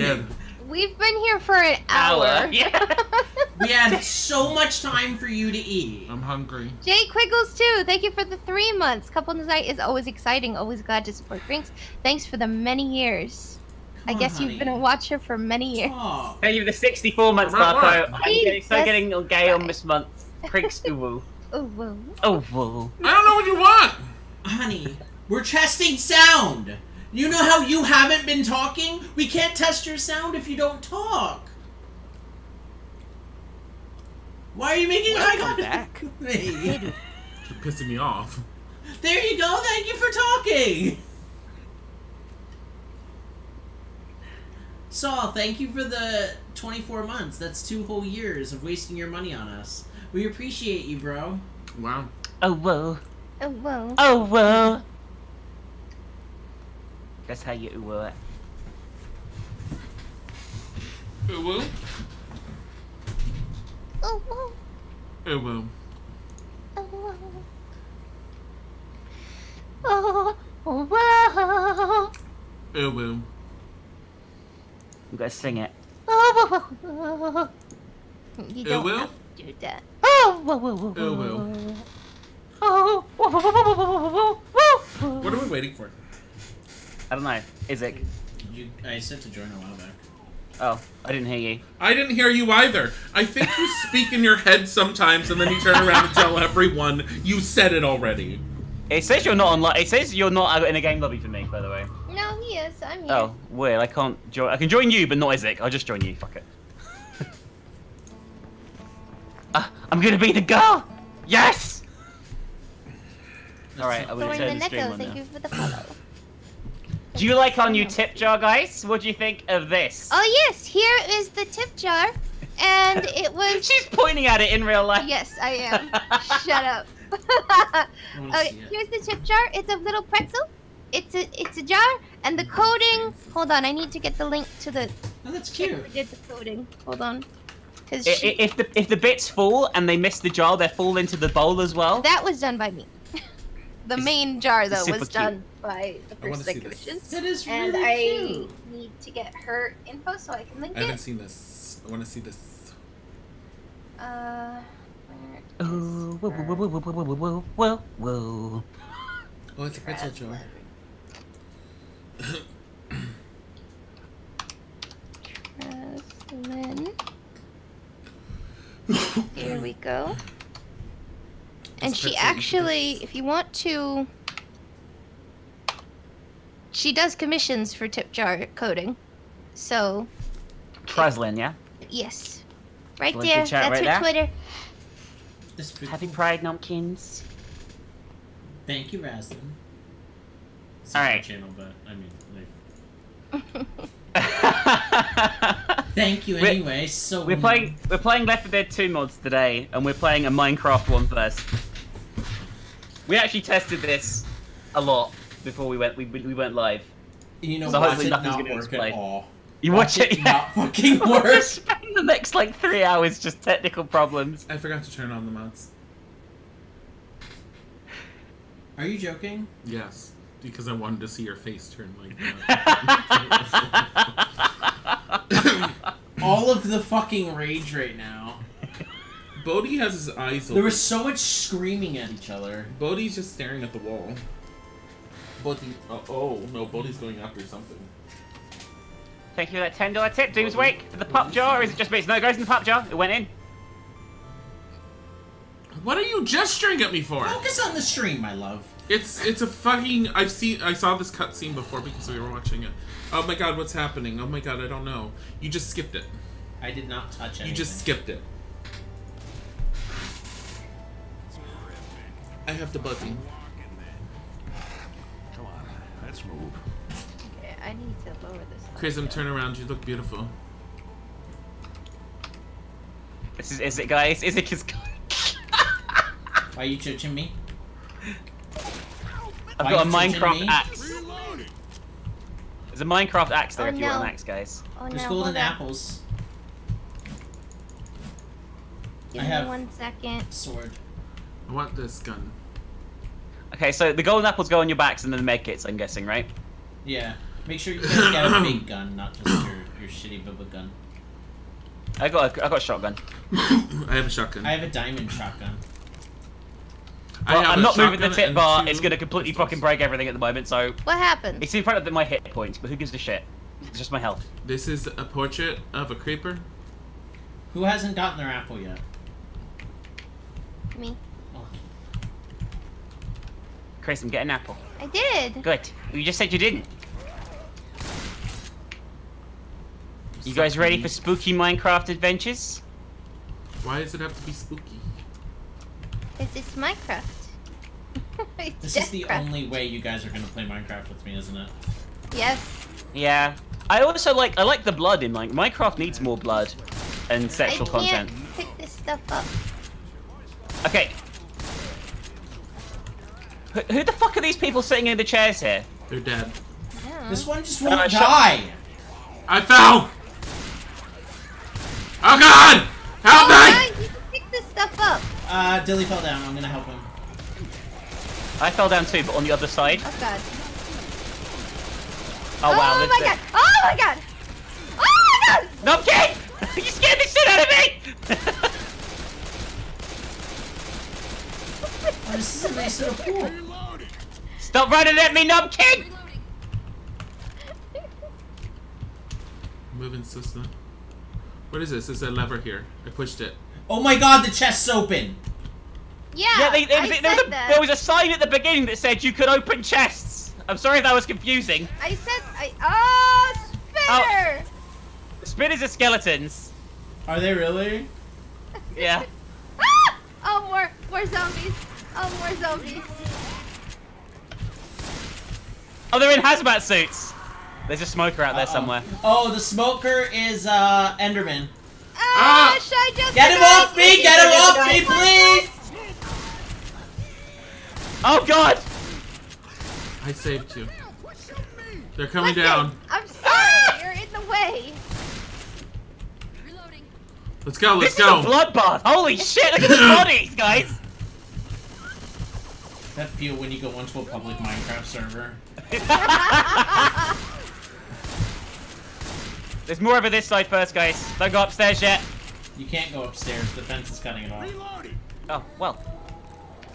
did. We've been here for an hour. Hour. Yeah. We had so much time for you to eat. I'm hungry. Jay Quiggles too. Thank you for the three months. Couple night is always exciting. Always glad to support drinks. Thanks for the many years. I Come on, guess you've been a watcher for many years. Talk. Thank you for the 64 months, Right, Darko. right. I'm getting, so Yes. getting gay on this month. Creeks uwu. Oh, whoa. Oh, whoa. I don't know what you want. Honey, we're testing sound. You know how you haven't been talking? We can't test your sound if you don't talk. Why are you making eye Welcome contact with me? You're pissing me off. There you go. Thank you for talking. Saul, thank you for the 24 months. That's two whole years of wasting your money on us. We appreciate you, bro. Wow. Oh, whoa. Oh, whoa. Oh, whoa. That's how you uwu it. Uwu. Whoa. Uwu. Whoa. Oh, whoa. Uwu. You gotta sing it. Oh, whoa. You don't Uwu? have to do that. Oh, whoa, whoa, whoa, Uwu. whoa. Oh, whoa, whoa, whoa, whoa, whoa, whoa, whoa. What are we waiting for? I don't know. Isaac. You, I said to join a while back. Oh, I didn't hear you. I didn't hear you either. I think you speak in your head sometimes and then you turn around and tell everyone you said it already. It says you're not online. It says you're not in a game lobby for me, by the way. No, he is. I'm here. Oh, weird. I can't join. I can join you, but not Isaac. I'll just join you. Fuck it. Ah, I'm gonna be the girl. Yes. All right, I will Thorn turn the the stream on thank now. you for the follow. Do you like our new tip jar, guys? What do you think of this? Oh yes, here is the tip jar, and it was. She's pointing at it in real life. Yes, I am. Shut up. Okay, here's the tip jar. It's a little pretzel. It's a it's a jar, and the coating. Hold on, I need to get the link to the Oh, that's cute. who did the coding. Hold on, because I- I- If the if the bits fall and they miss the jar, they fall into the bowl as well. that was done by me. the It's- main jar though was cute. done by the I wanna first see Lake this. Commissions. That is And really I cute. need to get her info so I can link it. I haven't it. seen this. I want to see this. Uh, where Oh, whoa, whoa, whoa, whoa, whoa, whoa, whoa, whoa. Oh, it's a pretzel jar. Traslin. Here we go. And This she actually, if you want to, she does commissions for tip jar coding. So, Traslin, yeah. yes. Right Link there. That's right her there. Twitter. That's Happy. Pride, Numpkins. Thank you, Raslin. It's All not my right. channel, but I mean, like, we're thank you We're- anyway. So playing we're playing Left 4 Dead 2 mods today, and we're playing a Minecraft one first. We actually tested this a lot before we went we, we went live. You know, So watch hopefully it nothing's not gonna work explode. at all. You watch, it? yeah. not fucking We're work. spending the next like three hours just technical problems. I forgot to turn on the mods. Are you joking? Yes, because I wanted to see your face turn like that. All of the fucking rage right now. Bodhi has his eyes open. There was so much screaming at each other. Bodhi's just staring at the wall. Bodhi. Oh, oh no, Bodhi's going after something. Thank you for that ten dollar tip, Doom's Wake. For the pop jar, or is it just me? No, it goes in the pop jar. It went in. What are you gesturing at me for? Focus on the stream, my love. It's it's a fucking. I've seen. I saw this cutscene before because we were watching it. Oh my god, what's happening? Oh my god, I don't know. You just skipped it. I did not touch anything. You just skipped it. I have the button. Come on, let's move. Okay, I need to lower this. Krism, turn around. You look beautiful. This is, is it, guys? Is it just? Why are you judging me? I've Why got a Minecraft me? axe. Reloading. There's a Minecraft axe oh, there Oh, if you want an axe, guys. Oh, There's no, golden apples. Give I me have- one second. Sword. I want this gun. Okay, so the golden apples go on your backs and then make it. I'm guessing, right? Yeah. Make sure you guys get a big gun, not just your your shitty bubba gun. I got a, I got a shotgun. I have a shotgun. I have a diamond shotgun. I Well, have I'm not moving the shotgun tip bar. two It's gonna completely pistols. fucking break everything at the moment. So What happened? it's in front of my hit points, but who gives a shit? It's just my health. This is a portrait of a creeper. Who hasn't gotten their apple yet? Me. Chris, I'm getting an apple. I did. Good. You just said you didn't. You guys ready for spooky Minecraft adventures? Why does it have to be spooky? It's, it's Minecraft. it's This is the Deathcraft. only way you guys are gonna play Minecraft with me, isn't it? Yes. Yeah. I also like I like the blood in like Minecraft needs more blood and sexual I can't content. pick this stuff up. Okay. Who, who the fuck are these people sitting in the chairs here? They're dead. I don't know. This one just Uh, won't shut- die. I fell! Oh god! Help Oh, me! guys, you can pick this stuff up. Uh, Dilly fell down. I'm gonna help him. I fell down too, but on the other side. Oh god. Oh wow. Oh my this- god. Oh my god. Oh my god. No, I'm you scared the shit out of me! Oh, this is a nice little pool. Stop running at me, Numpkin! Moving system. What is this? There's a lever here. I pushed it. Oh my god, the chest's open. Yeah. Yeah, they, they, I they- said there, was a, that. there was a sign at the beginning that said you could open chests. I'm sorry if that was confusing. I said I. Oh, spinner. Spinners are skeletons. Are they really? Yeah. Ah! Oh, more, more zombies. Oh, more zombies. Oh, they're in hazmat suits. There's a smoker out there Uh-oh. somewhere. Oh, the smoker is uh Enderman. Ah, Ah! should I just Get him off me! Get him off me, please! Oh god! I saved you. They're coming Listen, down. I'm sorry, you're in the way. Let's go, let's This go. is a bloodbath. Holy shit! Look at the bodies, guys. That feel when you go onto a public Minecraft server. There's more over this side first, guys. Don't go upstairs yet. You can't go upstairs. The fence is cutting it off. Oh well.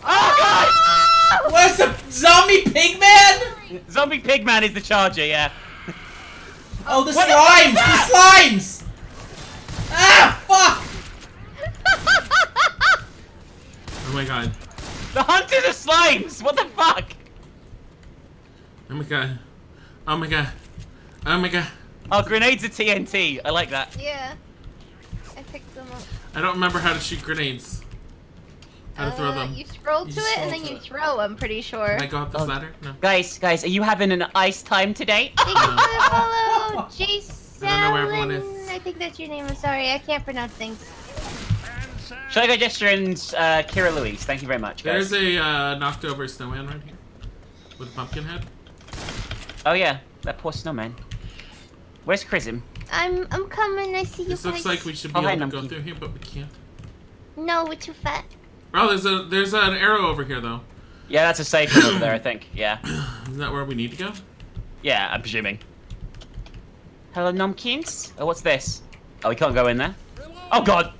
Oh What's the zombie pigman? Zombie Pigman is the charger. Yeah. Oh, the What slimes! fuck is The slimes! Ah, fuck! Oh my god. The hunters are slimes. What the fuck? Oh my god. Oh my god. Oh my god. Oh, grenades are TNT. I like that. yeah. I picked them up. I don't remember how to shoot grenades. How to throw Uh, them. You scroll to You just it and then you it. throw. I'm pretty sure. Can I go up this Oh. ladder? No. Guys, guys, are you having an ice time today? Thank you for the follow, Jason. I don't know where everyone is. I think that's your name. I'm sorry, I can't pronounce things. Should I go gesture and uh, Kira Louise? Thank you very much, guys. There's a uh, knocked over snowman right here. With a pumpkin head. Oh yeah, that poor snowman. Where's Krism? I'm I'm coming. I see you This looks guys. like we should be Oh, hi, able to go through here, but we can't. No, we're too fat. Oh, there's a there's an arrow over here though. Yeah, that's a safe over there, I think. Yeah. Isn't that where we need to go? Yeah, I'm presuming. Hello, Nomkins? Oh, what's this? Oh, we can't go in there. Oh god!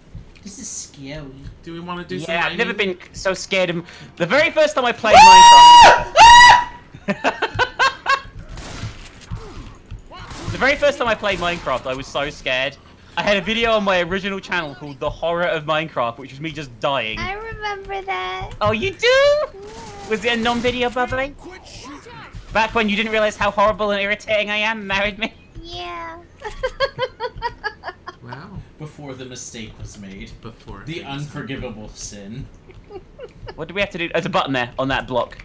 This is scary. Do we want to do some Yeah, I've never been so scared of... The very first time I played Minecraft... the very first time I played Minecraft, I was so scared. I had a video on my original channel called The Horror of Minecraft, which was me just dying. I remember that. Oh, you do? Was it a non-video, Bubby? Back when you didn't realize how horrible and irritating I am married me? Yeah. Wow. Before the mistake was made. Before. The unforgivable sin. What do we have to do? There's a button there on that block.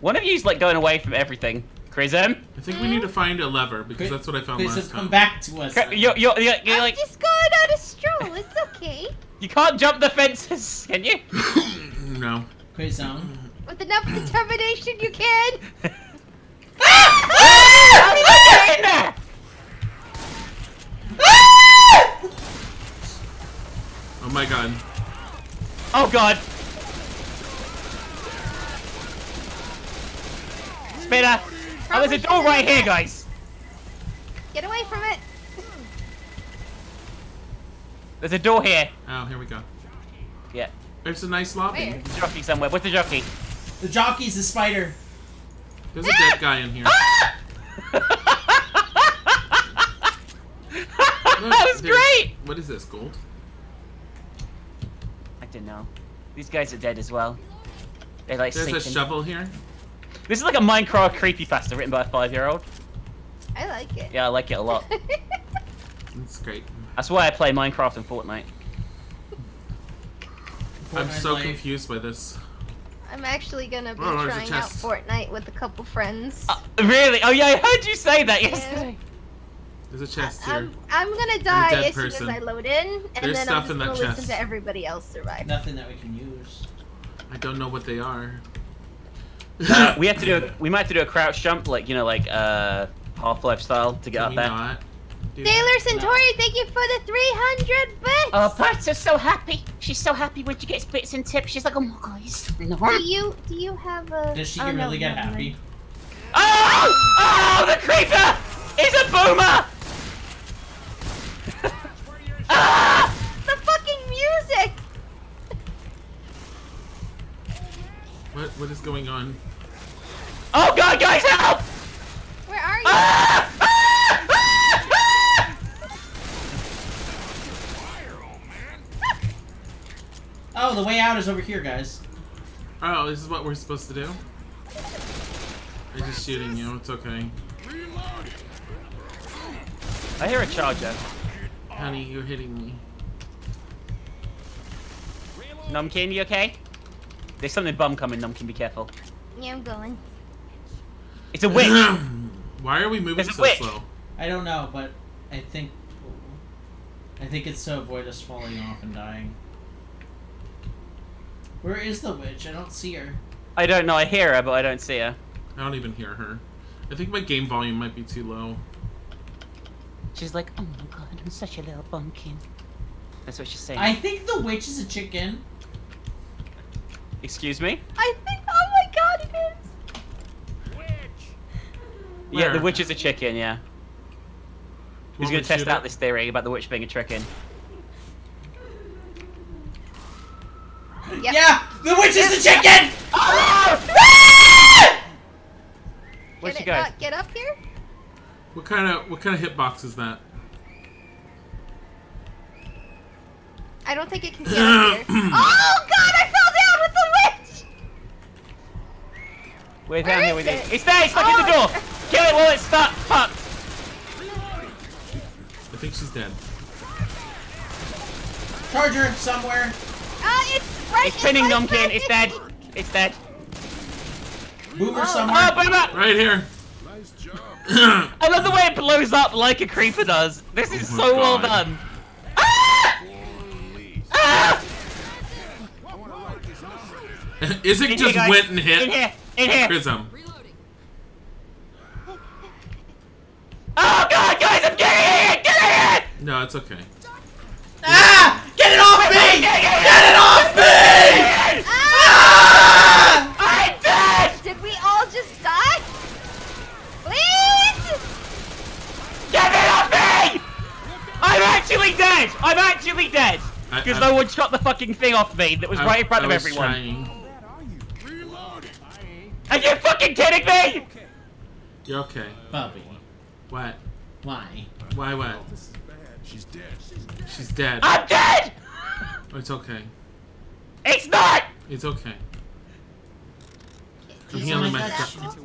One of you's like going away from everything. Krism? I think we need to find a lever because that's what I found Please last come time. back to us. Cri- You're, you're, you're, you're I'm like, just going on a stroll. It's okay. you can't jump the fences, can you? no. Quizone. With enough determination, you can. How did I Oh my god. Oh god. Spinner. Oh, there's a door right here, guys. Get away away from it. There's a door here. Oh, here we go. Yeah. There's a nice lobby. Where? Jockey somewhere. Where's the jockey? The jockey's the spider. There's a dead guy in here. Ah! that was There's- great! What is this, gold? I don't. These guys are dead as well. They like There's a Satan. shovel here. This is like a Minecraft creepy creepypasta written by a five-year-old. I like it. Yeah, I like it a lot. That's great. That's why I play Minecraft and Fortnite. I'm so life. confused by this. I'm actually gonna be Oh, trying out. Fortnite with a couple friends. Uh, really? Oh yeah, I heard you say that yesterday. There's a chest here. I'm, I'm gonna die dead as soon as I load in, and There's then stuff I'm just in gonna chest. listen to everybody else survive. Nothing that we can use. I don't know what they are. Uh, we have to do. A, we might have to do a crouch jump, like you know, like uh, Half-Life style to get Can up there. not? do Taylor that? Centauri, thank you for the 300 bits! Oh, Bert's is so happy. She's so happy when she gets bits and tips. She's like, oh my god, he's do you do you have a? Does she oh, get no, really get never happy? mind. Oh! Oh! The creeper is a boomer. ah! The fucking music! What what is going on? Oh god, guys, help! Where are you? Ah! Ah! Ah! Ah! Oh, the way out is over here, guys. Oh, this is what we're supposed to do? They're just shooting you, it's okay. I hear a charger. Honey, you're hitting me. Numkin, you okay? There's something bum coming, Numkin, be careful. Yeah, I'm going. It's a witch! Why are we moving There's so witch. slow? I don't know, but I think I think it's to avoid us falling off and dying. Where is the witch? I don't see her. I don't know, I hear her, but I don't see her. I don't even hear her. I think my game volume might be too low. She's like, oh my god, I'm such a little bumpkin. That's what she's saying. I think the witch is a chicken. Excuse me? I think. Oh my god, it is. Witch! Yeah, the witch is a chicken, yeah. You Who's gonna test out it? this theory about the witch being a chicken? Yep. Yeah, the witch is the chicken. Where'd she it go? get up here? What kind of what kind of hitbox is that? I don't think it can get up here. Oh god, I fell down with the witch! We're Where down here is with it. it? It's there, it's stuck in the Oh, door! Kill it while it's stuck! Fuck! I think she's dead. Charger somewhere. Ah, it's right It's pinning in my Numkin, it's dead! It's dead. Boomer Oh. somewhere. Oh, boom up! Right here. I love the way it blows up like a creeper does. This is Oh my so well done. Ah! Ah! Isaac In just here, guys. went and In here! In here! Krism. Oh god, guys, I'm getting it! Getting it! No, it's okay. Ah! Get it off me! Get Get it off me! Ah! I'm dead! Did we all just die? Please! Get it off me! I'm actually dead! I'm actually dead! Because no one shot the fucking thing off me that was I- right in front I of was everyone. trying. Are you fucking kidding me? You're okay. Bubby, What? why? Why what? She's dead. She's dead. I'm dead! Oh, it's okay. It's not! It's okay. I'm He's healing on myself.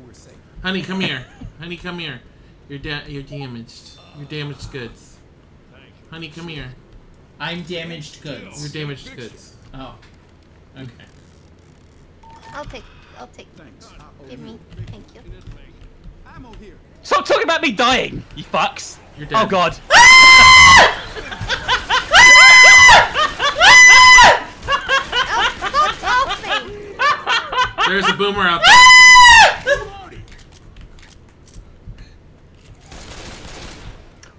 Honey, come here. Honey, come here. You're da- you're damaged. You're damaged goods. Honey, come here. I'm damaged goods. You're damaged goods. Oh. Okay. I'll take. I'll take. Thanks. Give me. Thank you. Ammo here. Stop talking about me dying, you fucks! You're dead. Oh god. Don't help! There's a boomer out there.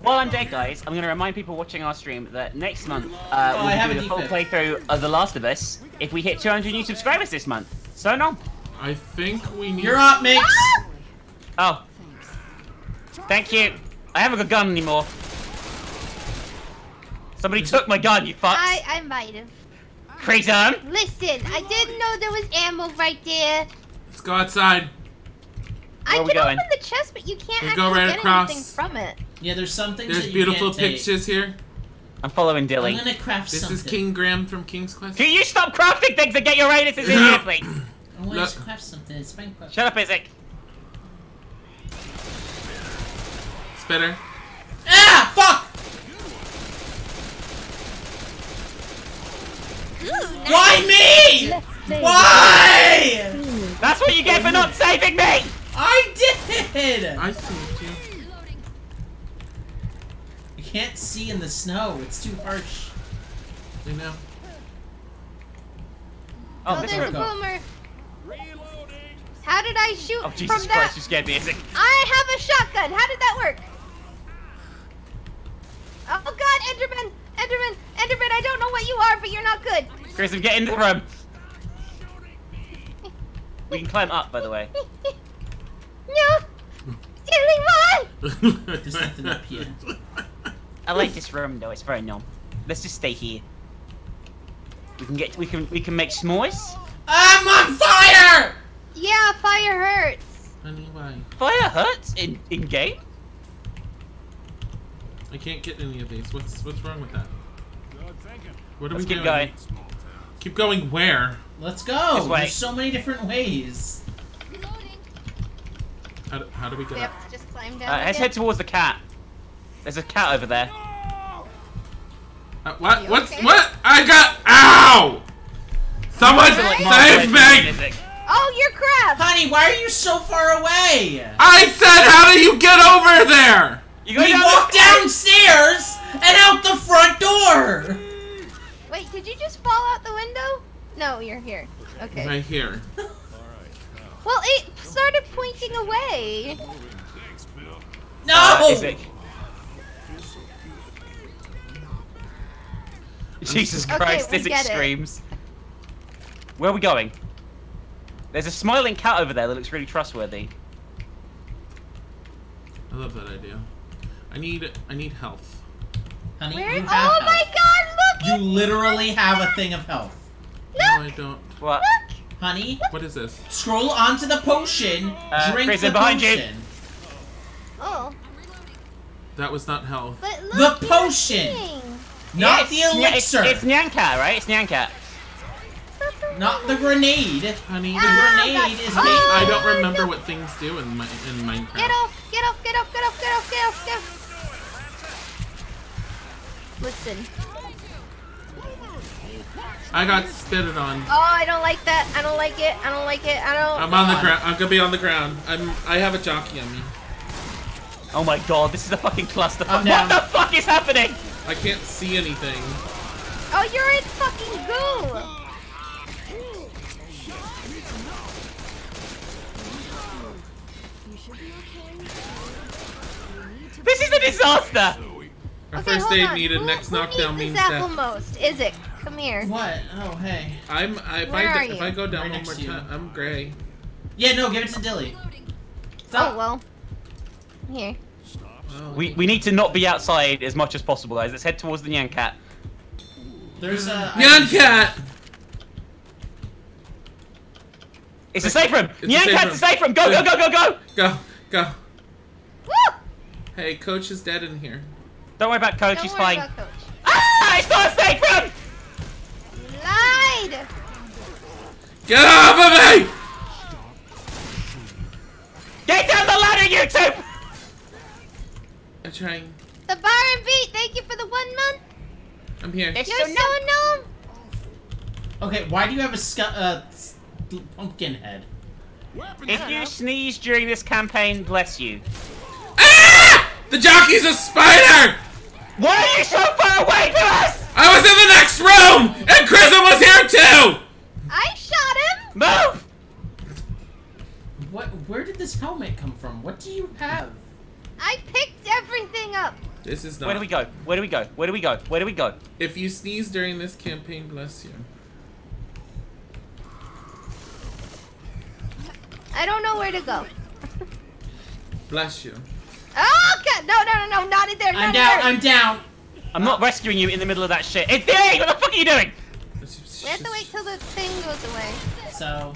While I'm dead, guys, I'm going to remind people watching our stream that next month uh, Oh, we'll have be a doing a full playthrough of The Last of Us if we hit 200 new subscribers this month. So no. I think we need. You're up, Minx. Ah! Oh. Thank you. I haven't got a gun anymore. Somebody took my gun, you fucks. I I might have. Crazy arm. Listen, I didn't know there was ammo right there. Let's go outside. I Where are we can going? open the chest, but you can't We actually go right get across. anything from it. Yeah, there's something. There's that you beautiful can't take. pictures here. I'm following Dilly. I'm gonna craft This something. is King Graham from King's Quest. Can you stop crafting things and get your anuses in here, please? I want Look. to craft something. It's Minecraft. Shut up, Isaac. Spitter. Ah! Fuck! Why me? Why? That's what you get for not saving me! I did. I saved you. You can't see in the snow. It's too harsh. You know. Oh, Oh, there's a room. boomer. How did I shoot Oh, Jesus from Christ, that? you scared me, Isaac. I have a shotgun. How did that work? Oh God, Enderman, Enderman, Enderman! I don't know what you are, but you're not good. Krism, get into the room. We can climb up, by the way. no, Dilly, run! There's nothing up here. I like this room, though. It's very numb. Let's just stay here. We can get. We can. We can make s'mores. I'm on fire! Yeah, fire hurts. Anyway, Fire hurts in in game. I can't get any of these. What's what's wrong with that? What are Let's we keep doing? going. Keep going where? Let's go. There's so many different ways. How do, how do we get We up? have to just climb down. Uh, let's head towards the cat. There's a cat over there. Uh, what? You What's okay? what? I got. Ow! Someone save Margaret me! Isaac. Oh, you're crab. Honey, why are you so far away? I said, how do you get over there? You We down walked the- downstairs and out the front door. Wait, did you just fall out the window? No, you're here. Okay. Right here. Well, it started pointing away. No. Uh, Isaac. Jesus Christ, we Isaac get it. screams. Where are we going? There's a smiling cat over there that looks really trustworthy. I love that idea. I need I need health. Honey, Where? you Oh have my. God! Look! You it's- literally have a thing of health. No, I don't. What? Look! Honey, What is this? scroll onto the potion, Uh, drink Prison the behind you. potion. Oh, That was not health. but The look. you're potion. seeing. Not the Yeah, it's- elixir. It's, Nyan Cat, right? It's Nyan Cat. Not the grenade. Honey, The Ah, grenade God. is Oh. I don't remember what things do in my in Minecraft. Get off! Get off! Get off! Get off! Get off! Get off! Get off! Listen. I got spitted on. Oh, I don't like that. I don't like it. I don't like it. I don't. I'm on the ground. I'm gonna be on the ground. I'm. I have a jockey on me. Oh my god, this is a fucking cluster. I'm What the fuck is happening? I can't see anything. Oh, you're in fucking goo. This is a disaster! Our Okay, first hold aid on. needed. Who, Next who knockdown needs means this apple death. most? Is it? Come here. What? Oh, hey. I'm. I, if Where I are d- if you? I go down right one more time, I'm gray. Yeah, no, give it to Dilly. Oh well. Here. Oh, We, we need to not be outside as much as possible, guys. Let's head towards the Nyan Cat. There's a. Nyan um, cat. It's a safe room! It's a Nyan safe Cat's room. a safe room! Go, go, go, go, go! Go go. Woo! Hey, coach is dead in here. Don't worry about Coach, Don't he's worry fine. about Coach. Ah! It's not a safe room! Lied. Get off of me! Get down the ladder, you two! I'm trying. The bar and beat. Thank you for the one month. I'm here. There's You're so so numb. Okay, why do you have a scu- uh, pumpkin head? If you sneeze during this campaign, bless you. The jockey's a spider! Why are you so far away from us? I was in the next room, and Krism was here too. I shot him. Move! What? Where did this helmet come from? What do you have? I picked everything up. This is not. Where do we go? Where do we go? Where do we go? Where do we go? If you sneeze during this campaign, bless you. I don't know where to go. Bless you. Oh god! No, no, no, no! Not in there! Not I'm down. there! I'm down. I'm not rescuing you in the middle of that shit. It's Dave! What the fuck are you doing? We have to wait till the thing goes away. So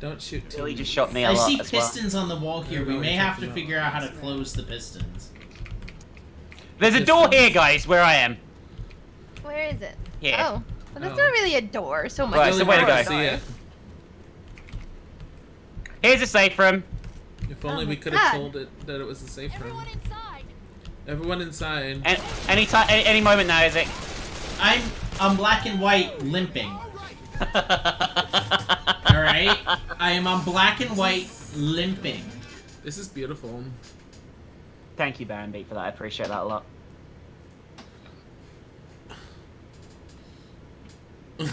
Don't shoot. till Billy you- just shot me a I lot see as well. pistons on the wall here. We may have to figure out how to close the pistons. There's a door here, guys, where I am. Where is it? Here. Oh, but that's Oh. not really a door so much. Right, as so a way to door. go. See it. Here's a safe room. If only Oh we could have told it that it was a safe room. Everyone inside. Everyone inside. And any time, any, any moment now, is it? I'm I'm black and white limping. All right, I am on black and white limping. This is beautiful. Thank you, Baron Beat, for that. I appreciate that a lot.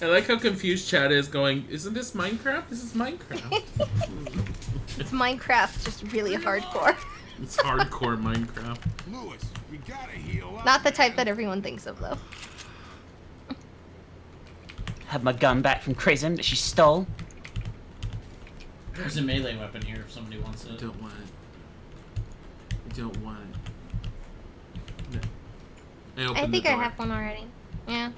I like how confused Chad is going, isn't this Minecraft? This is Minecraft. Hmm. It's Minecraft, just really hardcore. it's hardcore Minecraft. Lewis, we gotta heal up. Not the type that everyone thinks of, though. Have my gun back from Krism that she stole. There's a melee weapon here if somebody wants it. I don't want it. I don't want it. No. I, I think I have one already. Yeah.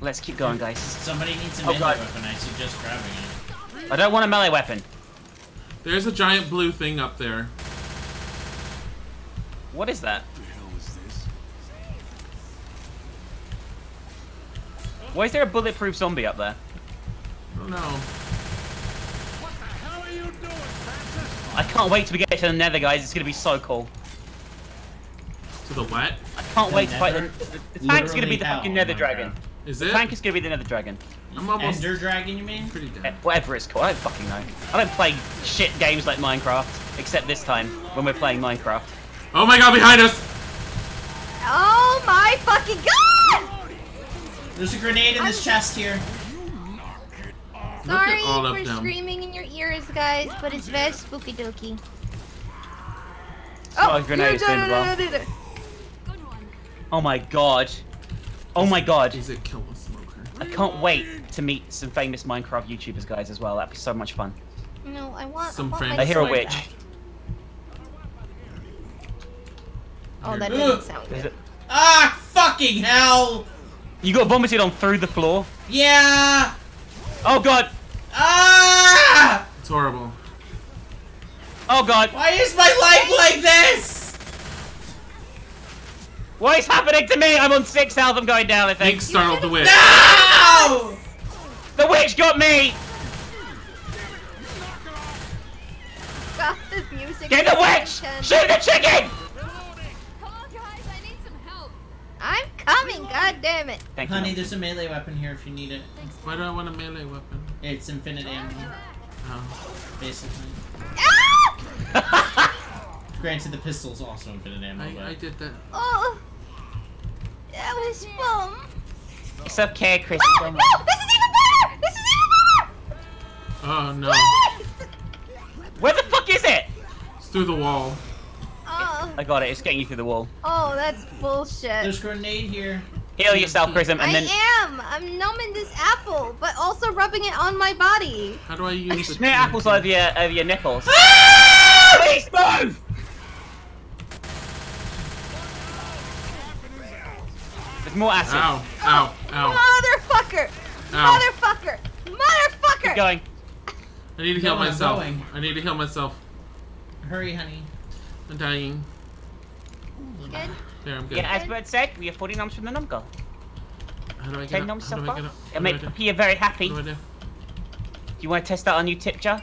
Let's keep going, guys. Somebody needs a Oh, melee God. weapon. I suggest grabbing it. I don't want a melee weapon. There's a giant blue thing up there. What is that? What the hell is this? Why is there a bulletproof zombie up there? I don't know. What the hell are you doing, Francis? I can't wait to get to the nether, guys. It's gonna be so cool. To the what? I can't The wait to fight the, nether? the, the tank's gonna be the hell fucking nether dragon. Is it? The tank is gonna be the nether dragon. I'm almost Ender dragon, you mean? pretty dead. Whatever it's called, I don't fucking know. I don't play shit games like Minecraft, except this time when we're playing Minecraft. Oh my god, behind us! Oh my fucking god! There's a grenade in this chest here. Sorry all for them. screaming in your ears, guys, but it's very spooky dooky. Oh, grenade is doing well. Oh my god. Oh my god. Is it kill a smoker? I can't wait to meet some famous Minecraft YouTubers, guys, as well. That'd be so much fun. No, I want. Some I, want friends I hear a witch. back. Oh, that Ugh. didn't sound good. Ah, fucking hell! You got vomited on through the floor. Yeah! Oh god. Ah! It's horrible. Oh god. Why is my life like this? What is happening to me? I'm on six health. I'm going down. I Nick think. startled the witch. No! The witch got me. God, this music. Get is the so witch. intense. Shoot the chicken. On, guys. I need some help. I'm coming. God damn it. Thank you. Honey, there's a melee weapon here if you need it. Why do I want a melee weapon? It's infinite ammo, Oh. basically. Ah! Granted, the pistol's also infinite ammo, but... I, I did that. Oh, that was fun. It's okay, Chris. Oh, no, this is even better. This is even better. Oh no. What? Where the fuck is it? It's through the wall. Oh, I got it. It's getting you through the wall. oh, that's bullshit. There's a grenade here. Heal yourself, Krism, and I then am. I'm numbing this apple, but also rubbing it on my body. How do I use you the smear apples over your over your nipples. Ah! Please move. There's more acid. Ow, ow, ow, Motherfucker! ow. Motherfucker! Motherfucker! Keep going. I need to heal No, myself. going. I need to heal myself. Hurry, honey. I'm dying. Good. There, I'm good. Yeah, as Bert said, we have 40 noms from the num goal. How do I get 10 up? noms so I far. get? It'll How make? Papia very happy. What Do do I do? you want to test out our new tip jar?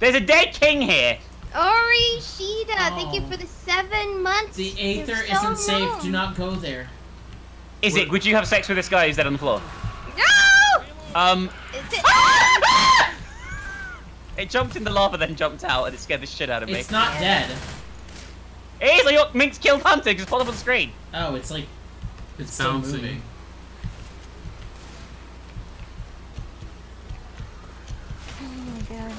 There's a dead king here. Ori Shida, thank you Oh. for the seven months. The Aether so isn't safe. Do not go there. Is it? Would you have sex with this guy who's dead on the floor? No! Um, Is it? it jumped in the lava, then jumped out, and it scared the shit out of me. It's not dead. It is like your Minx killed Hunter. Just pop up on the screen. Oh, it's like... It's still bouncing. moving. oh my god.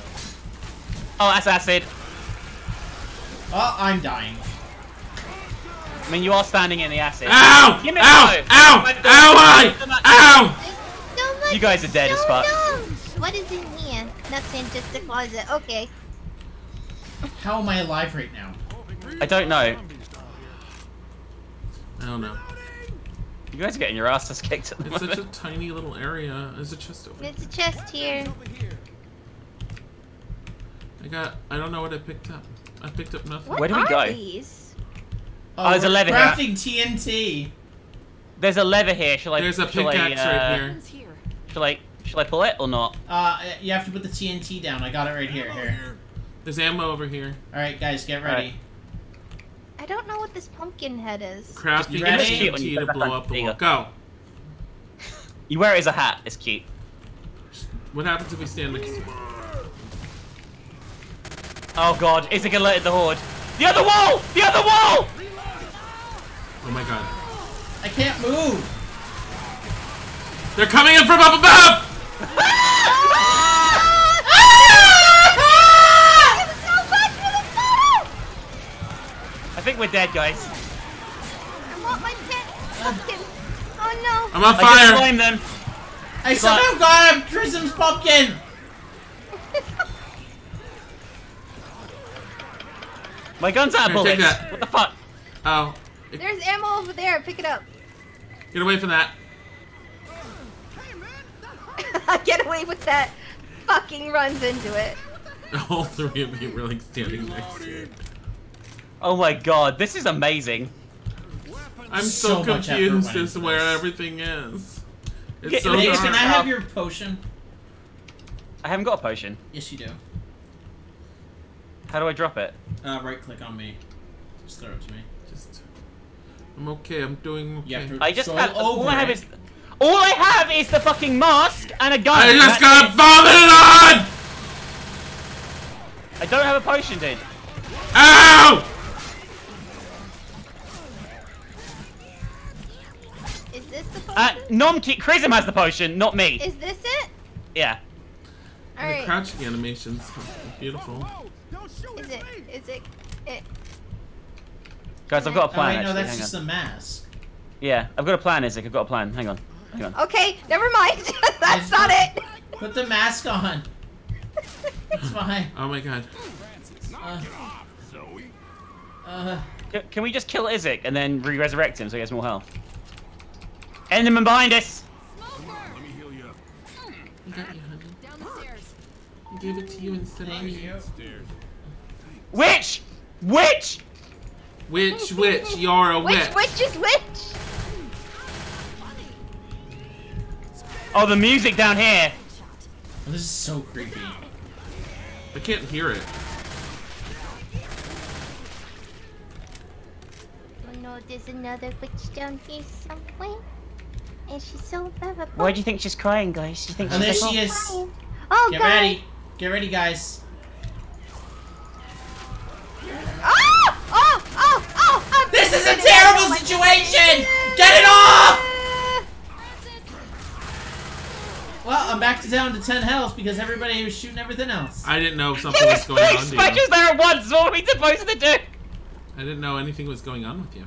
Oh, that's acid. Oh, I'm dying. I mean, you are standing in the acid. Ow! Give me Ow! a go. Ow! Ow! Ow! So much You guys are dead so as fuck. What is in here? Nothing, just a closet. Okay. How am I alive right now? I don't know. I don't know. You guys are getting your asses kicked at the It's such a tiny little area. There's a chest over. There's a chest here. I got. I don't know what I picked up. I picked up nothing. What Where do we are go? these? Oh, there's a we're lever here. crafting TNT. There's a lever here. Shall I? There's a shall I, pickaxe uh, right here. Shall I? Shall I pull it or not? Uh, you have to put the TNT down. I got it right here. Here. There's ammo over here. All right, guys, get ready. I don't know what this pumpkin head is. Crafting You ready? Cute when you TNT to blow up the wall. Go. You wear it as a hat. It's cute. What happens if we stand next to it? Oh god, Isaac alerted the horde. The other wall! The other wall! Oh my god. I can't move. They're coming in from up above! I think we're dead, guys. I want my pet pumpkin. Oh no. I'm on fire. I just fire! them. I somehow got a Krism's pumpkin. My gun's out of Here, take bullets. that. What the fuck? Oh. No! There's ammo over there. Pick it up. Get away from that. Get away with that. Fucking runs into it. All three of you were like standing next to it. Oh my god, this is amazing. I'm So so, confused as to where everything is. It's Get- so Hey, Hey, dark. can I have your potion? I haven't got a potion. Yes, you do. How do I drop it? Uh, right click on me. Just throw it to me. Just, I'm okay. I'm doing okay. You I just scroll have all I have it. is all I have is the fucking mask and a gun. I just got it. vomited on! I don't have a potion, dude. Ow! Is this the Uh, potion? Nomki, Krism has the potion, not me. Is this it? Yeah. The Alright. crouching animations. Beautiful. Whoa! Don't Is at it? me! Is it? It? Guys, I've got a Oh plan. wait, no, actually. that's Hang just on. a mask. Yeah, I've got a plan, Isaac. I've got a plan. Hang on. Hang on. Okay, never mind. That's not it. Put the mask on. It's fine. Oh my god. Uh, uh, Can, can we just kill Isaac and then re-resurrect him so he has more health? Enderman behind us! Let me heal you up. I got you, honey. Down the stairs. I gave it to you instead of thank me. you. Witch! Witch! Witch, witch, you're a Which witch. which is which? Oh, the music down here. Oh, this is so creepy. I can't hear it. Oh no, there's another witch down here somewhere. And she's so lovable. Why do you think she's crying, guys? Do You think And there she's she like, is. Oh Get god. ready. Get ready, guys. Is a getting it. terrible Oh situation! Get it off! Well, I'm back to down to 10 health because everybody was shooting everything else. I didn't know something was was going three on to spiders you. there at once! What are we supposed to do? I didn't know anything was going on with you.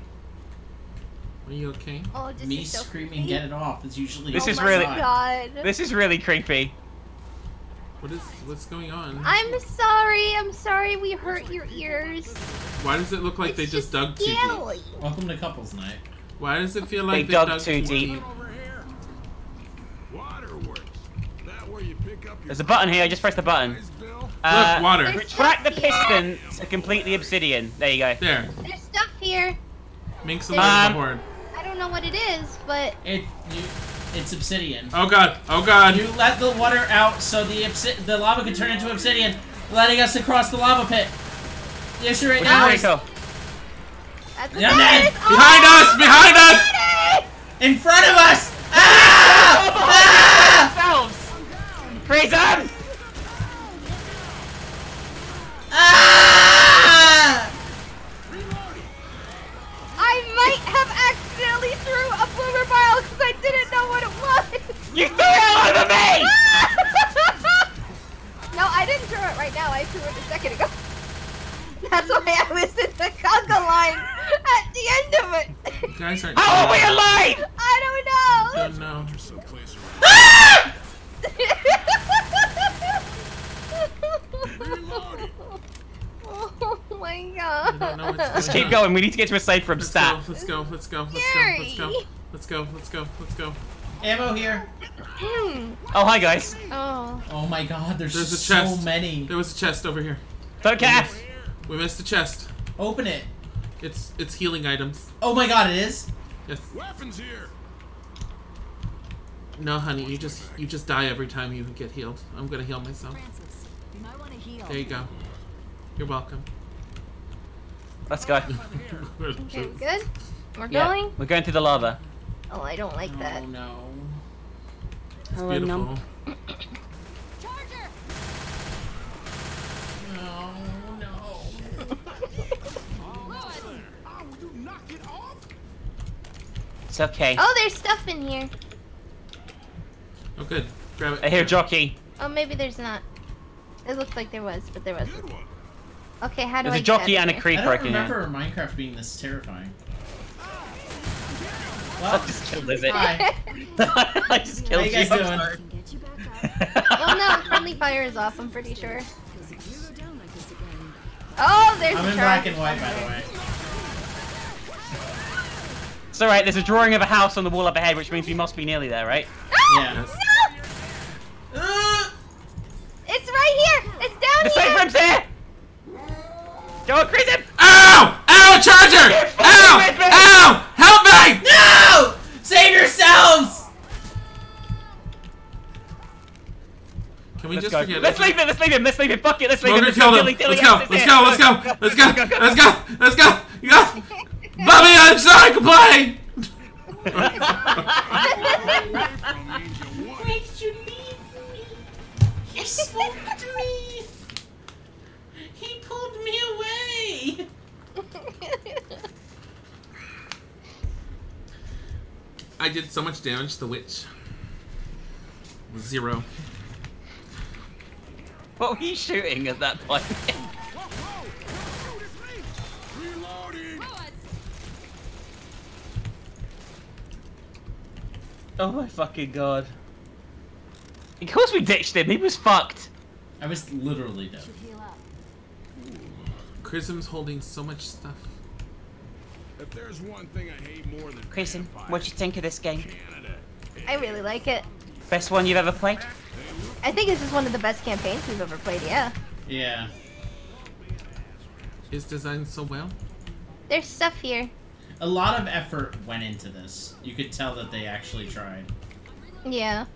Are you okay? Oh, Me so screaming, creepy. get it off is usually This oh is really- God. This is really creepy. What is what's going on? I'm sorry. I'm sorry we hurt your ears. Why does it look like It's they just dug too deep? Welcome to couples night. Why does it feel like They they, dug too deep. Over here. Waterworks. That where you pick up your There's a button here, I just press the button. supplies, Bill? Uh, water. Retract the piston to complete the obsidian. There you go. There. There's stuff here. Minx Um, alert the horde. I don't know what it is, but It, you, it's obsidian. Oh god. Oh god. You let the water out so the the lava could turn into obsidian, letting us across the lava pit. The issue right Which now is is pretty cool. that's what Yeah, that man. is. Behind Oh, us! Behind us! Daddy! in front of us. Ah! Ah! Ourselves! Krism! Ah! I might have accidentally threw a boomer bile because I didn't know what it was. You threw it all over me! no, I didn't throw it right now. I threw it a second ago. That's why I was in the conga line at the end of it. You guys aren't. How are we alive? I don't know. don't know. Someplace around. Ah! Reloading. Oh, I don't know Let's keep going. We need to get to a safe room Let's stat. go, let's go, let's go, let's go, let's go, let's go, let's go, let's go, Ammo here. Hmm. Oh, hi guys. Oh. Oh my god, there's, There's a so chest. many. There was a chest over here. Don't care. We missed a chest. Open it. It's it's healing items. Oh my god, it is. Yes. Weapons here. No, honey, you just you just die every time you get healed. I'm gonna heal myself. Francis, you might want to heal. There you go. You're welcome. Let's go. Okay, good? We're Yeah, going? we're going through the lava. Oh, I don't like that. Oh no. It's Hello, beautiful. Num. Charger! No, no. Will you knock it off? It's okay. Oh, there's stuff in here. Oh, good. Grab it. I hear jockey. Oh, maybe there's not. It looked like there was, but there wasn't. Good one. Okay, how do There's I a get jockey out and a creeper. I I don't can hear. remember Minecraft being this terrifying. I just killed it. hi. I just How killed you guys I'm doing? sorry. Can get you back up. well, no, friendly fire is off. I'm pretty sure. Because if you go down like this again, Oh, there's I'm a in charge. black and white, by the way. It's alright, there's a drawing of a house on the wall up ahead, which means we must be nearly there, right? Ah! Yeah. No! Uh, It's right here! It's down The here! safe room's here! Go on, Crimson! Ow! Ow, charger! Ow! Ow! Help me! no! Save yourselves! Can we Let's just go. forget Let's it? leave it, let's leave him, let's leave him, fuck it, let's leave him. Let's killed go, him. Dilly, dilly, Let's go. yes, Let's yes, go. yes. Let's go. Let's go. Let's go. Let's go. You go. Bobby, I'm sorry. Complain. so much damage to the witch. Zero. What were you shooting at that point? Whoa, whoa! Shoot, it's me! Reloading! oh my fucking god. Of course we ditched him, he was fucked. I was literally dead. should heal. Krism's holding so much stuff. If there's one thing I hate more than Crimson, vampires, what'd you think of this game? I really like it. Best one you've ever played? I think this is one of the best campaigns we've ever played, yeah. Yeah. Is designed so well. There's stuff here. A lot of effort went into this. You could tell that they actually tried. Yeah.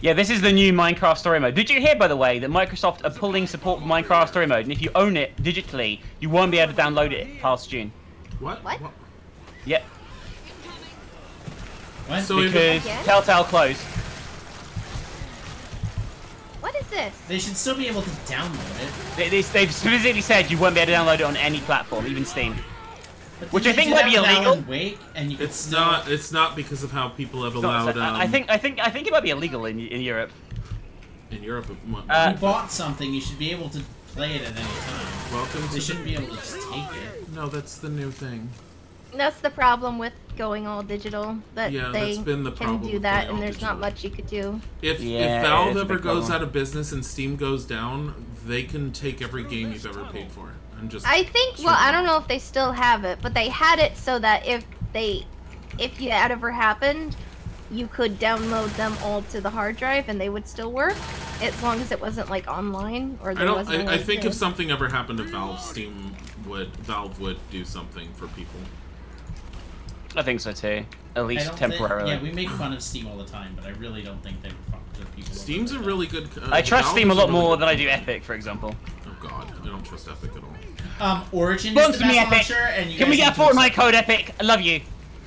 Yeah, this is the new Minecraft Story Mode. Did you hear, by the way, that Microsoft are pulling support for Minecraft Story Mode, and if you own it digitally, you won't be able to download it past June. What? What? Yep, What? So because Telltale closed. What is this? they should still be able to download it. They, they, they've specifically said you won't be able to download it on any platform, even Steam. But Which I think might be illegal. Wake, and you could It's still- not. It's not because of how people have It's allowed. Um, I I think I think I think it might be illegal in in Europe. in Europe. it might- Uh, you bought something, you should be able to play it at any time. welcome They to. shouldn't The, be able to just take it. no, that's the new thing. That's the problem with going all digital. That Yeah, they that's been the can problem do that, and there's not much you could do. If Yeah, if Valve ever goes problem. out of business and Steam goes down, they can take every game you've ever paid for. I'm just. I think. Well, I don't know if they still have it, but they had it so that if they, if that ever happened, you could download them all to the hard drive and they would still work, as long as it wasn't like online or I there don't. wasn't. I, I think if something ever happened to Valve, Steam would Valve would do something for people. I think so too, at least don't think- temporarily. yeah, we make fun of Steam all the time, but I really don't think they were fucked with people. over Steam's a really good. Uh, I trust Steam a lot really more good than I do. Epic, for example. Oh God, I don't trust Epic at all. Um, Origin is Sponsor the me, Epic. launcher, and you Can we get a Fortnite accept- code, Epic? I love you.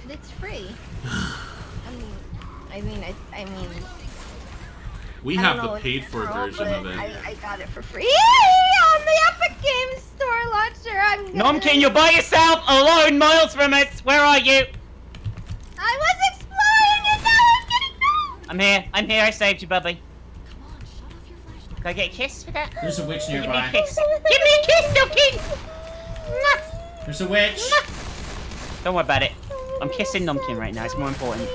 It's free. I mean, I mean, I, I mean. We I have the paid for general, version of it. I, I got it for free on the Epic Games Store launcher. I'm. Gonna... Nomkin, you're by yourself, alone, miles from us. Where are you? I was exploring and now I'm getting found. I'm here. I'm here. I saved you, Bubby. Come on, shut off your flashlight. Can I get a kiss for that? There's a witch nearby. Give me a nearby. kiss. Give me a kiss, Nomkin. There's a witch. Don't worry about it. I'm kissing Nomkin right now. It's more important.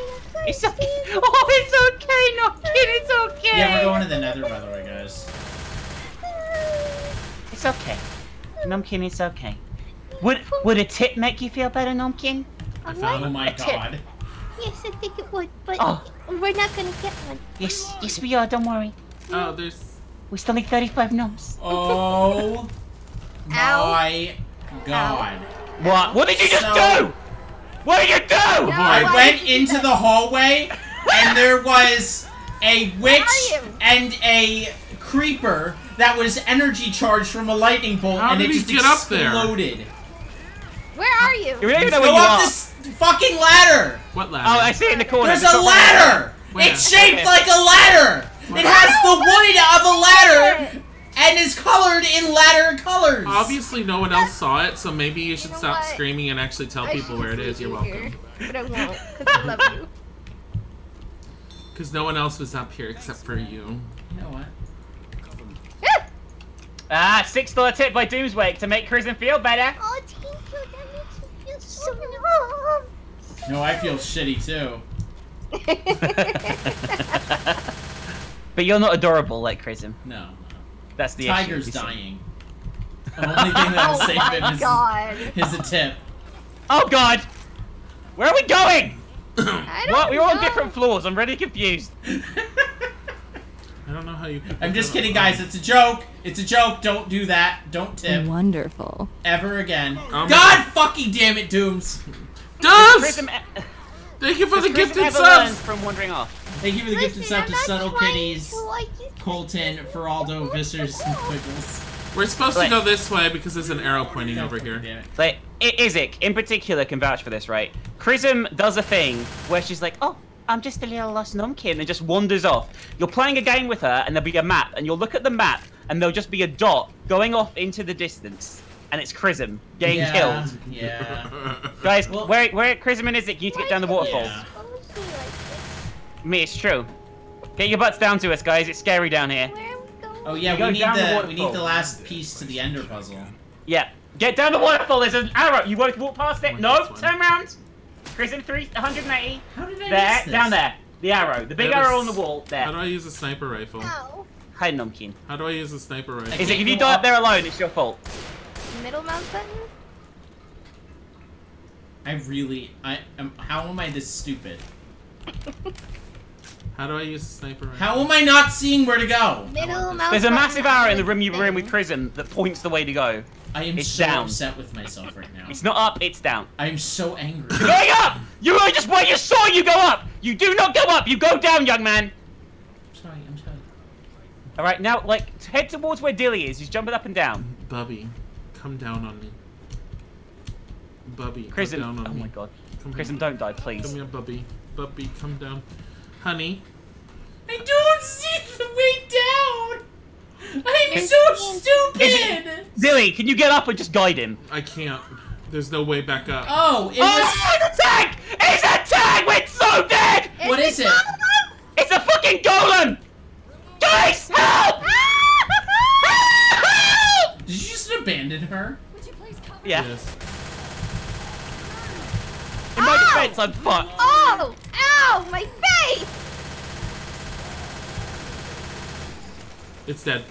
It's okay. Oh, it's okay, Nomkin. It's okay. Yeah, we're going to the Nether, by the way, guys. It's okay. Numpkin, it's okay. Would would a tip make you feel better, Numpkin? I A found Oh my god. tip. God. Yes, I think it would, but Oh. we're not gonna get one. Yes, yes we are. Don't worry. Oh, there's. We still need 35 nums. Oh my god. What? What did you just So- do? What did you do? I went into the hallway and there was a witch and a creeper that was energy charged from a lightning bolt How and it just get up there? exploded. Where are you? You really Go know where you up are. This fucking ladder! What ladder? Oh, I see it in the corner. There's the a top ladder! Where? It's shaped Okay. like a ladder! It has the wood of a ladder and is colored in ladder colors! Obviously, no one else saw it, so maybe you should know stop what? screaming and actually tell I people where it is. You're you welcome. here, But I won't, because I love you. Because no one else was up here except for you. You know what? Ah, six dollar tip by Doomswake to make Crimson feel better. Oh, thank you. That makes me feel so numb. No, I feel shitty too. But you're not adorable like Crimson. No. That's the Tiger's issue. dying. The only thing that'll oh save him is, god. is a tip. Oh God! Where are we going? I don't What? We're on different floors. I'm really confused. I don't know how you. I'm just kidding, guys. It's a joke. It's a joke. Don't do that. Don't tip Wonderful. ever again. Um, God fucking damn it, Dooms. Does! Prism, Thank you for the gifted ever subs! from wandering off. Thank you for the gifted Listen, sub I'm to Subtle Kitties, to, I just- Colton, Feraldo, Vissers, and Quiggles. We're supposed Right. to go this way because there's an arrow pointing over here. Damn it. Like, I- Izik, in particular, can vouch for this, right? Krism does a thing where she's like, oh, I'm just a little lost numpkin, and just wanders off. You're playing a game with her, and there'll be a map, and you'll look at the map, and there'll just be a dot going off into the distance, and it's Krism getting yeah, killed. Yeah. Guys, Well- where, where Krism and Izik, you need to get down the waterfalls. Yeah. Supposed to like this. Me, it's true. Get your butts down to us, guys. It's scary down here. Where are we going? Oh yeah, You we need the the we need the last piece to the Ender puzzle. Yeah. Get down the waterfall. There's an arrow. You won't walk past it. No, this turn around. Krism 3, 180. How did I There, miss this? down there. The arrow. The big That arrow on the wall. There. How do I use a sniper rifle? Oh. Ow. Hi, Numpkin. How do I use a sniper rifle? Is it if you die up. up there alone, it's your fault. Middle mouse button? I really I am. How am I this stupid? How do I use a sniper rifle? How am I not seeing where to go? Middle mouse There's a massive arrow in the room you were in with prison that points the way to go. I am It's so down. upset with myself right now. It's not up, it's down. I am so angry. You're going up! You I just I you saw you go up! You do not go up, you go down, young man! I'm sorry. I'm sorry. Alright, now like head towards where Dilly is. He's jumping up and down. Bubby, come down on me. Bubby, come Krism, down on oh me. my god. Come Krism, don't die, please. Come please. here, Bubby. Bubby, come down. Honey, I don't see the way down. I'm Can- so stupid. Dilly, can you get up and just guide him? I can't. There's no way back up. Oh, oh it Oh, was. it's a tank! It's a tank! We're so dead! What is it? It's a fucking golem! Guys, help! Help! Did you just abandon her? Would you please cover Yeah, Yes. in my Ow! defense, I'm fucked. Oh! Ow! My face! It's dead.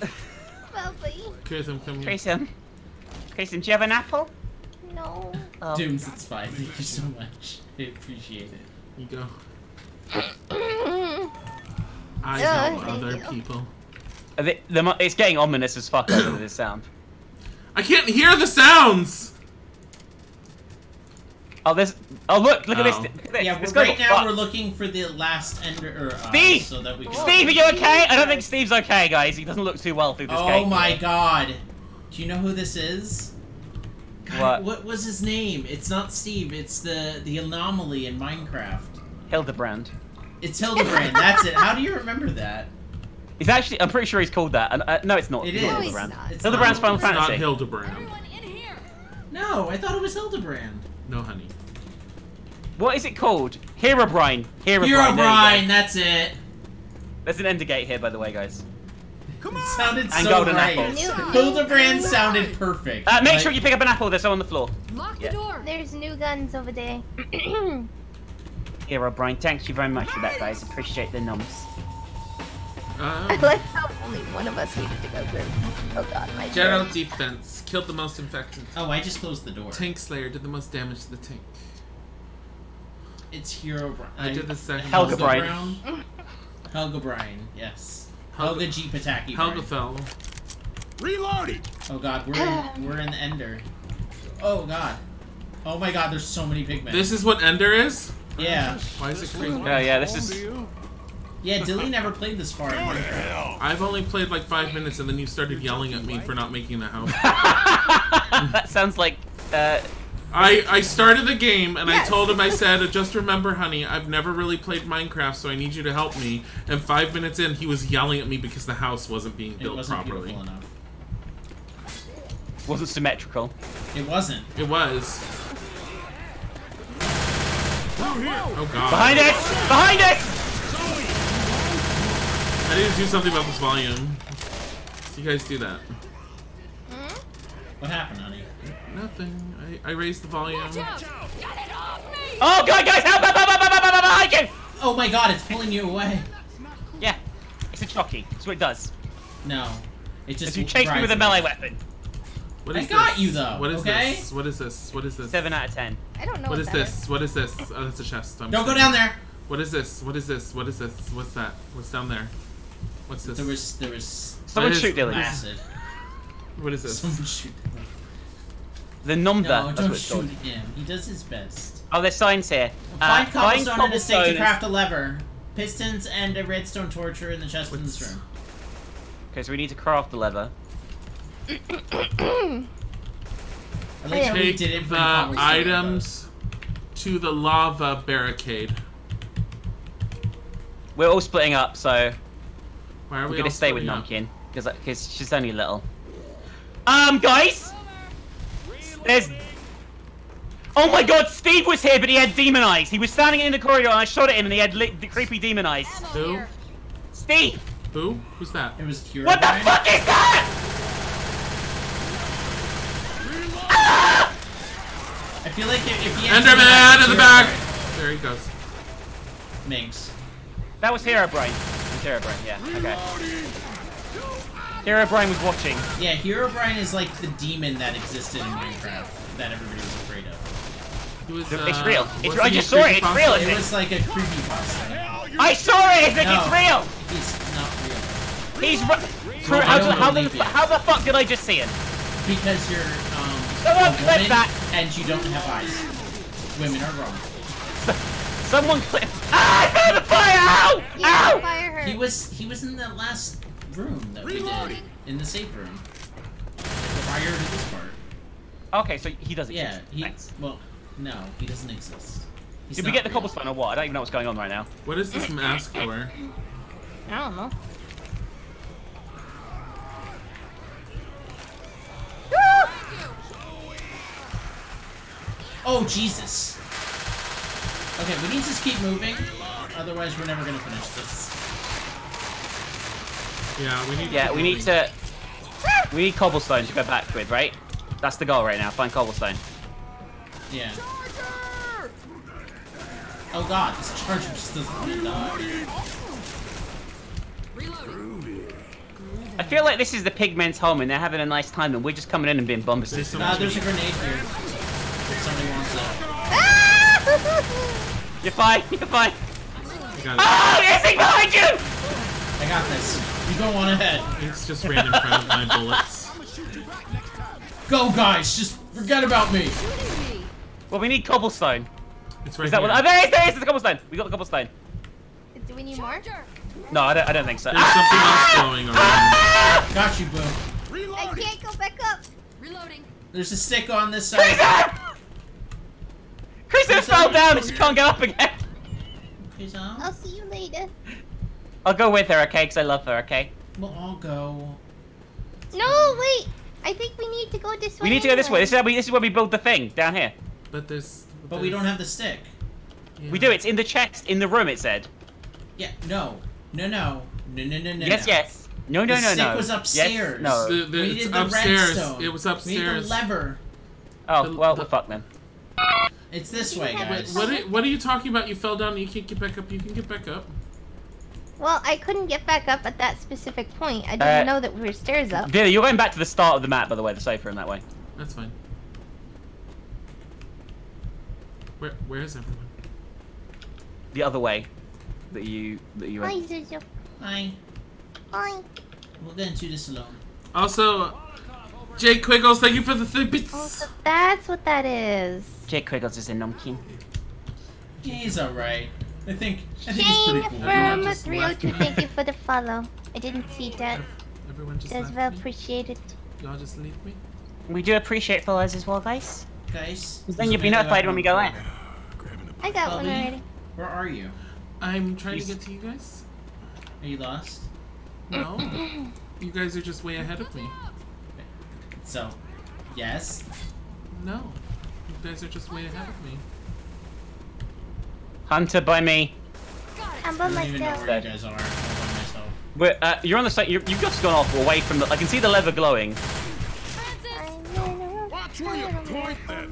Bubby. Krism, come here. Grayson, Grayson, do you have an apple? No. Oh. Dooms, it's fine. Thank you so much. I appreciate it. You go. I know thank other you. people. Uh, the- the it's getting ominous as fuck over this sound. I can't hear the sounds! Oh, there's. Oh, look! Look at this! Oh. Look at this. Yeah, This we're, right now fucked. we're looking for the last Ender. Or, uh, Steve! So that we can. Steve, are you okay? I don't think Steve's okay, guys. He doesn't look too well through this Oh game. my god. Do you know who this is? God, What? what was his name? It's not Steve. It's the the anomaly in Minecraft. Hildebrand. It's Hildebrand. That's it. How do you remember that? He's actually. I'm pretty sure he's called that. And uh, no, it's not. It It's is. Hildebrand. It's Hildebrand's not. Final It's not Hildebrand. everyone in here? No, I thought it was Hildebrand. No, honey. What is it called? Herobrine. Herobrine. Hero there you go. Brian. That's it. There's an ender gate here, by the way, guys. Come It sounded And so golden right. apples. New- Hildebrand new sounded perfect. Uh, make Like- sure you pick up an apple. There's some on the floor. Lock Yeah. the door. There's new guns over there. Herobrine, thank you very much for that, guys. Appreciate the nums. I Um, like how only one of us needed to go through. Oh god, my general turn. defense killed the most infected. Oh, I just closed the door. Tank Slayer did the most damage to the tank. It's Hero Brian. I did the second. Helga one. Brian. Brown. Helga Brian, yes. Helga- Helga G Pataki. Helga Brian. fell. Reloading! Oh god, we're in, we're in the Ender. Oh god. Oh my god, there's so many pigmen. This is what Ender is. yeah. Why is it green? Oh yeah, this is. Yeah, Dilly never played this far in Minecraft. I've only played like five minutes, and then you started yelling at me for not making the house. that sounds like. Uh, I I started the game, and I told him I said, "Just remember, honey, I've never really played Minecraft, so I need you to help me." And five minutes in, he was yelling at me because the house wasn't being It built wasn't properly. enough. wasn't symmetrical. It wasn't. It was. Oh god! Behind us! Behind us! I need to do something about this volume. You guys do that. What happened, honey? Nothing. I, I raised the volume. Watch out! Get it off me! Oh god, guys! Help! Help! Help! Help! Help! Help! help, Behind you! Oh my god, it's pulling you away. Yeah, it's a chocky. That's what it does. No. It just If you chase me with a melee weapon. What I got this? you, though, What is okay? this? What is this? What is this? Seven out of ten. I don't know What what is that this? What is this? Oh, that's a chest. I'm Don't go down there. What is this? What is this? What is this? What's that? What's down there? What's this? There was there was Someone is- shoot Dilly. acid. What is this? Someone shoot. The number. No, don't shoot called. him. He does his best. Oh, there's signs here. Find Uh, cobblestone and a stake to cobblestone craft a lever. Pistons and a redstone torch in the chest in this room. Okay, so we need to craft the lever. I like how we did it for the cobblestone, items to the lava barricade. We're all splitting up, so Why are we're we gonna stay with splitting up? Numpkin because because she's only little. Um, guys, there's. Oh my God, Steve was here, but he had demon eyes. He was standing in the corridor, and I shot at him, and he had li- the creepy demon eyes. Who? Steve, Who? Who's that? It was Hero what the Brian. fuck is that? I feel like if, if he had Enderman in the back! There he goes. Minx. That was Hero Brain. It Hero Brain, yeah. Okay. Hero Brain was watching. Yeah, Hero Brian is like the demon that existed in Minecraft that everybody was afraid of. He was, It's uh, real. It's- wasn't I just saw it. It's real, It it? was like a creepy creepypasta. I saw it. It's like No. it's real. It's not real. He's. Ru- Well, how, the, how, the, how the fuck did I just see him? Because you're um Someone a clip woman that. and you don't have eyes. Women are wrong. Someone clip. Ah! I found the fire! Ow! Yeah, Ow! fire her. He was he was in the last room that we did in the safe room. Prior to this part. Okay, so he doesn't Yeah, exist. he Thanks. well, no, he doesn't exist. He's Did we not get the real. cobblestone or what? I don't even know what's going on right now. What is this mask for? I don't know. Oh Jesus! Okay, we need to just keep moving, otherwise we're never gonna finish this. Yeah, we need. Yeah, keep we need to. We need cobblestone to go back with, right? That's the goal right now. Find cobblestone. Yeah. Oh God, this charger just doesn't want to die. I feel like this is the pigmen's home and they're having a nice time and we're just coming in and being bombasted. There's Nah, there's a grenade here. If somebody wants it. You're fine. You're fine. I got Oh, there's thing behind you! I got this. You go on ahead. it. It's just ran in front of my bullets. Go, guys. Just forget about me. Well, we need cobblestone. It's right Is that here. what? Oh, there is. There is. There's the cobblestone. We got the cobblestone. Do we need more? Charger. No, I don't. I don't think so. There's something else going on. Ah! Got you, Boom. I can't go back up. Reloading. There's a stick on this side. Freezer! Freezer Freezer, fell down and she can't get up again. I'll see you later. I'll go with her, okay? Because I love her, okay? We'll go. No, wait. I think we need to go this way. We need to go this way. This is how we. This is where we build the thing down here. But there's. But we don't have the stick. Yeah. We do. It's in the chest in the room. It said. Yeah, no. No, no. No, no, no, no. yes. no. Yes. No. No. The no. stick no. was Yes, no. The, the, We it's needed the upstairs. redstone. It was We need the lever. Oh the- well, the- we're fucked then. It's this way, guys. it. What are, what are you talking about? You fell down and you can't get back up. You can get back up. Well, I couldn't get back up at that specific point. I didn't Uh, know that we were stairs up. Dilly, you're going back to the start of the map, by the way, the safe room that way. That's fine. Where where is everyone? The other way that you that you Hi, went. Zuzu. Hi. Hi. We'll get into this alone. Also, Jake Quiggles, thank you for the three bits. Oh, so that's what that is. Jake Quiggles is a numpkin. He's alright. I think I think he's pretty Shane cool. from just 302, thank you for the follow. I didn't see that. Everyone just Does well me. appreciate. Y'all just leave me. We do appreciate follows as well, guys. Guys. Then you'll be notified when we go in. Grabbing a I got one already. Where are you? I'm trying He's- to get to you guys. Are you lost? No, you guys are just way ahead of me. So, yes. No, you guys are just way ahead of me. Hunter by me. I'm by I even know myself. where you guys are. I'm by myself. We're, uh, you're on the site. You're, you've just gone off away from the. I can see the lever glowing. Watch where you point that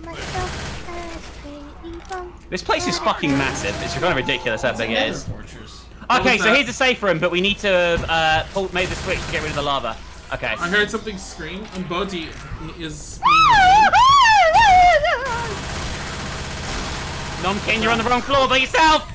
This place is fucking massive. It's kind of ridiculous how big it is. fortress. Okay, so that? here's the safe room, but we need to uh, pull, make the switch to get rid of the lava. Okay. I heard something scream, and Bodhi is. Nomkin, you're on the wrong floor by yourself.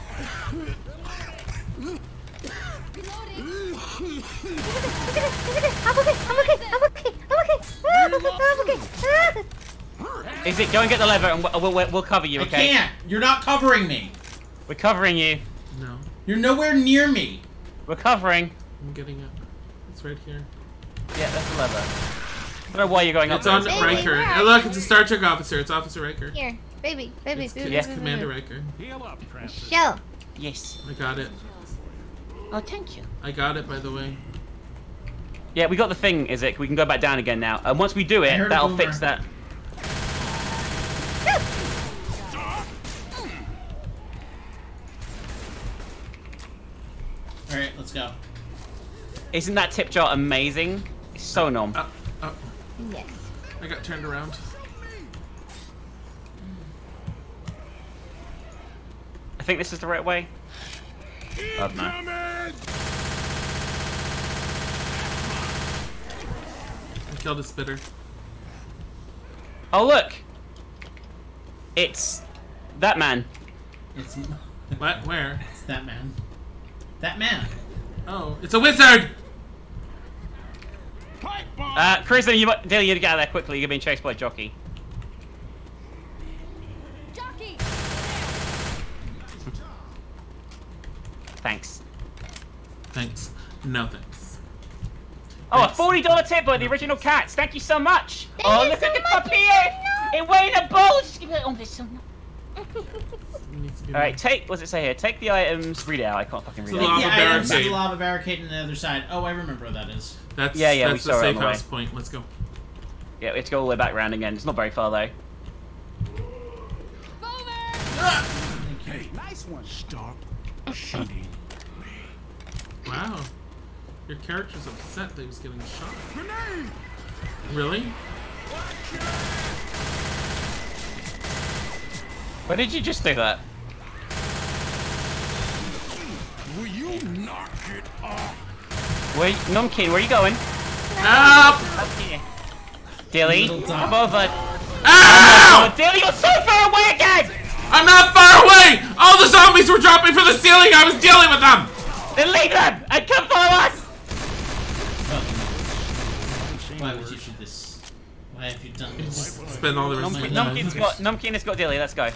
I'm okay, I'm okay, I'm okay, I'm okay, I'm okay. Is it? Go and get the lever, and we'll, we'll, we'll cover you. Okay? I can't. You're not covering me. We're covering you. No, You're nowhere near me. We're covering. I'm getting it. It's right here. Yeah, that's the lever. I don't know why you're going It's up on there. Baby, Riker. Hey, are look, it's a Star Trek officer. It's Officer Riker. Here, baby, baby, It's, baby. Yeah. it's Commander Riker. Heal up, Francis. Shell. Yes. I got it. Oh, thank you. I got it, by the way. Yeah, we got the thing, is it? We can go back down again now. And once we do it, that'll boomer. fix that. Alright, let's go. Isn't that tip jar amazing? It's so nom. Oh, oh, Yes. I got turned around. I think this is the right way. Oh, no. Incoming! I killed a spitter. Oh, look! It's that man. It's, What? Where? it's that man. That man. Oh, it's a wizard! Uh, Chris, you might, Dilly, you need to get out of there quickly. You're being chased by a jockey. Jockey! Thanks. Thanks. No thanks. Oh, a forty-dollar tip by the original cats. Thank you so much. Thank oh, look so at the much, puppy! Fiona. It weighed a bowl. Just give it- oh, it's so- It needs All right, take. What's it say here? Take the items. Read it out. I can't fucking read It's it. a lava Take the the lava barricade on the other side. Oh, I remember what that is. That's Yeah, yeah, we that's saw the it on safe the way. point. Let's go. Yeah, we have to go all the way back around again. It's not very far though. Boomer! Ah! Thank you. Hey, nice one. Stop shooting. Wow. Your character's upset that he was getting shot. Grenade! Really? Why did you just do that? Will you knock it off? Where, Numkin, where are you going? Help! Up. Dilly, Little dog. come over. Ow! Oh, Dilly, you're so far away again! I'm not far away! All the zombies were dropping from the ceiling! I was dealing with them! Then leave them and come follow us! Why would you do this? Why have you done this? Spend all the rest of my Numkin, time. Numkin's got, Numkin has got Dilly, let's go.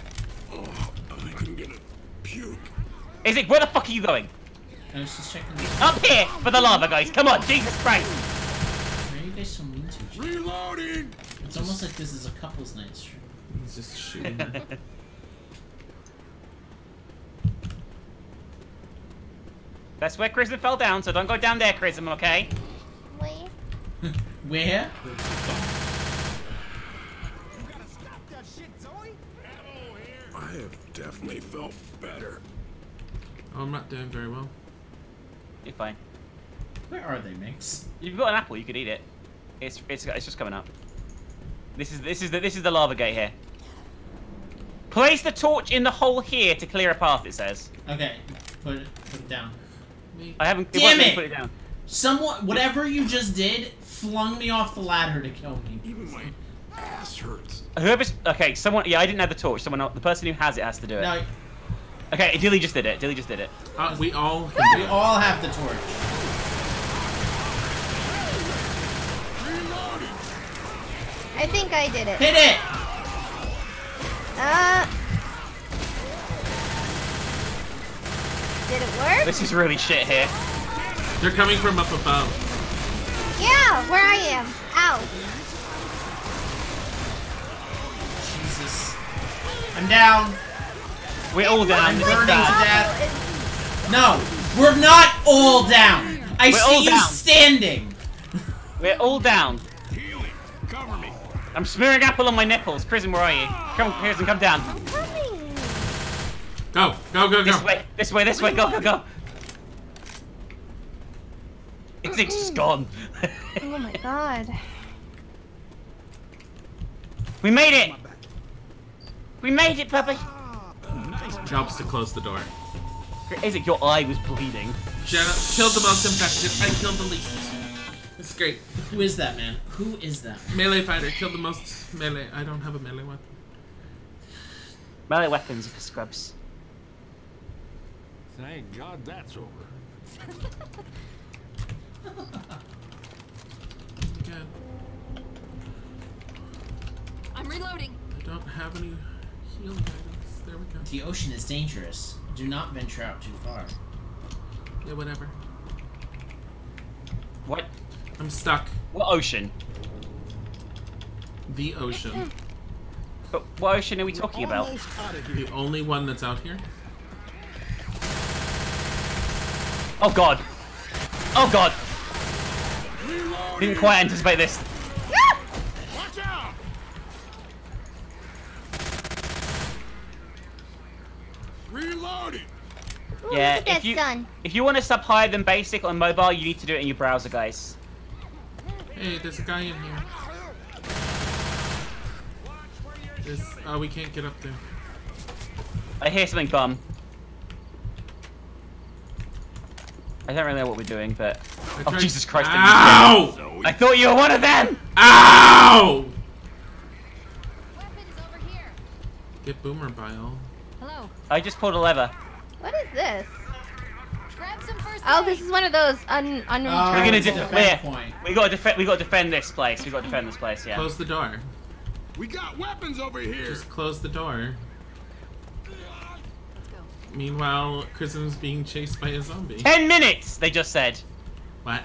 Oh, I couldn't get a puke. Isaac, where the fuck are you going? I was just checking. Up here for the lava, guys. Come on, Jesus Christ. Why are you guys so mean to each other? Reloading! It's almost like this is a couple's night stream. He's just shooting. That's where Krism fell down, so don't go down there, Krism, okay? Wait. Where? I have definitely felt better. oh, I'm not doing very well. You're fine. Where are they, Mix? You've got an apple, you could eat it. It's it's it's just coming up. This is this is the this is the lava gate here. Place the torch in the hole here to clear a path. It says. Okay, put it, put it down. Me. I haven't. Damn it! Put it down. Someone, whatever you just did, flung me off the ladder to kill me. Even my ass hurts. Whoever's okay. Someone. Yeah, I didn't have the torch. Someone. else- The person who has it has to do it. No, Okay, Dilly just did it. Dilly just did it. Uh, we all we can do all have the torch. I think I did it. Hit it! Uh. Did it work? This is really shit here. They're coming from up above. Yeah, where I am. Ow. Jesus. I'm down. We're all down. I'm This is burning bad. to death. No, we're not all down. I We're see all you down. standing. We're all down. Healing. Cover me. I'm smearing apple on my nipples. Prison, where are you? Come, Prison, come down. I'm. Go, go, go, This way, this way, this way. Go, go, go. It's just gone. Oh my god. we made it. We made it, puppy. Helps to close the door. Isaac, your eye was bleeding. Jenna killed the most infected. I killed the least. It's great. Who is that man? Who is that? Melee fighter killed the most melee. I don't have a melee weapon. Melee weapons are for scrubs. Thank God that's over. Again, I'm reloading. I don't have any healing items. There we go. The ocean is dangerous. Do not venture out too far. Yeah, whatever. What? I'm stuck. What ocean? The ocean. But what ocean are we talking about? The only one that's out here. Oh god. Oh god. Didn't quite anticipate this. Watch out! Reloading. Yeah, look at that if you sun. if you want to sub higher than basic on mobile, you need to do it in your browser, guys. Hey, there's a guy in here. There's, oh, uh, we can't get up there. I hear something bum. I don't really know what we're doing, but I oh tried- Jesus Christ! Ow! I thought you were one of them. Ow! Weapons over here. Get boomer bile. Hello. I just pulled a lever. What is this? Grab some first Oh, this is one of those un Oh, unreturned. We're gonna it's a do- defense point. We got to defend. We got to defend this place. We got to defend this place. Yeah. Close the door. We got weapons over here. Just close the door. Let's go. Meanwhile, Krism's being chased by a zombie. Ten minutes. They just said. What?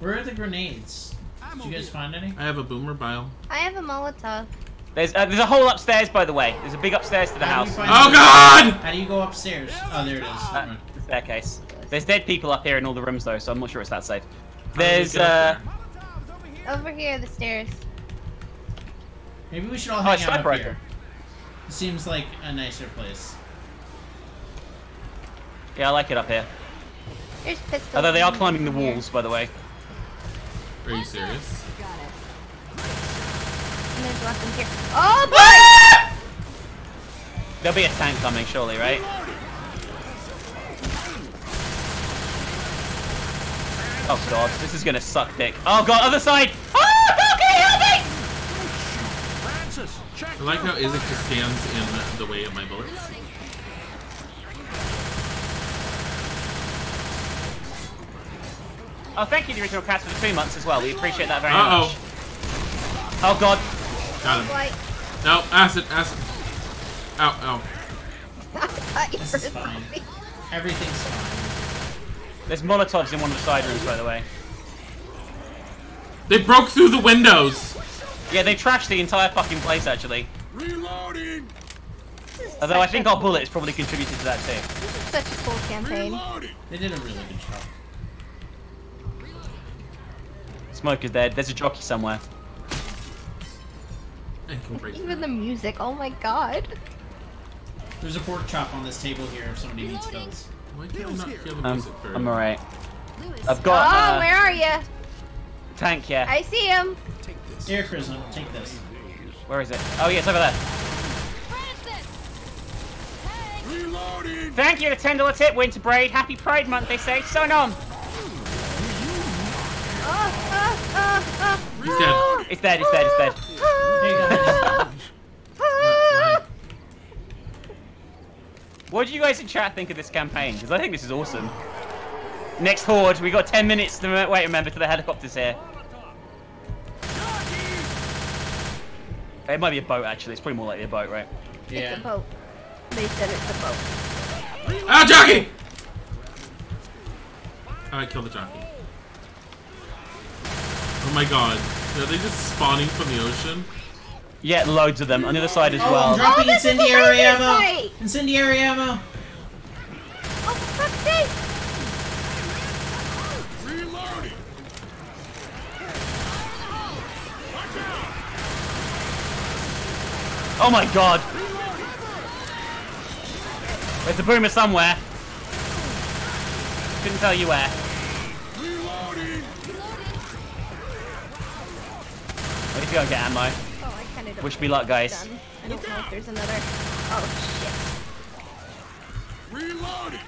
Where are the grenades? Did you guys find any? I have a boomer bile. I have a Molotov. There's uh, there's a hole upstairs, by the way. There's a big upstairs to the How house. Oh the- god! How do you go upstairs? Oh, there it is. Uh, the staircase. There's dead people up here in all the rooms though, so I'm not sure it's that safe. How do we There's uh. there? Over here, the stairs. Maybe we should all Oh, hang it's out up here. It seems like a nicer place. Yeah, I like it up here. There's pistols. Although they are climbing the here. walls, by the way. Are you serious? Got it. And there's weapons here. Oh boy! There'll be a tank coming, surely, right? Oh god, this is gonna suck dick. Oh god, other side! Ah, oh, okay, help me! I like how Isaac just stands in the way of my bullets. Oh, thank you, the original cast, for the two months as well. We appreciate that very Uh much. oh. Oh god. Got him. No, acid, acid. Ow, ow. I thought you This is fine. Everything's fine. There's Molotovs in one of the side rooms, by the way. They broke through the windows! Yeah, they trashed the entire fucking place, actually. Reloading. Although I think our cool- bullets probably contributed to that too. This is such a cool campaign. Reloading. They did a really good job. Smoke is dead. There's a jockey somewhere. I can break Even the music. Oh my god. There's a pork chop on this table here if somebody needs those. Why can I not hear the Um, music very I'm alright. Lewis. I've Oh, got uh, where are you? tank, yeah. I see him. Here, Prism, take this. Where is it? Oh, yeah, it's over there. Francis. Reloading! Thank you, the ten dollar tip, Winter Braid. Happy Pride Month, they say. So on. Ah, ah, ah, ah. He's dead. It's dead. It's dead. It's dead. There you go. What do you guys in chat think of this campaign? Because I think this is awesome. Next horde, we got 10 minutes to wait. Remember, to the helicopters here. It might be a boat actually. It's probably more likely a boat, right? It's a Yeah. boat. They said it's a boat. Ah, jockey! I killed the jockey. Oh my god. Are they just spawning from the ocean? Yeah, loads of them on the other side as Oh, I'm well. dropping oh, this is a incendiary ammo. fight. Incendiary ammo. Oh, for fuck's sake! Reloading! Oh my god. There's a boomer somewhere. Couldn't tell you where. At least go and get ammo. Oh, I kind of Wish me luck, guys. Done. I don't know if there's another. Oh Reloading!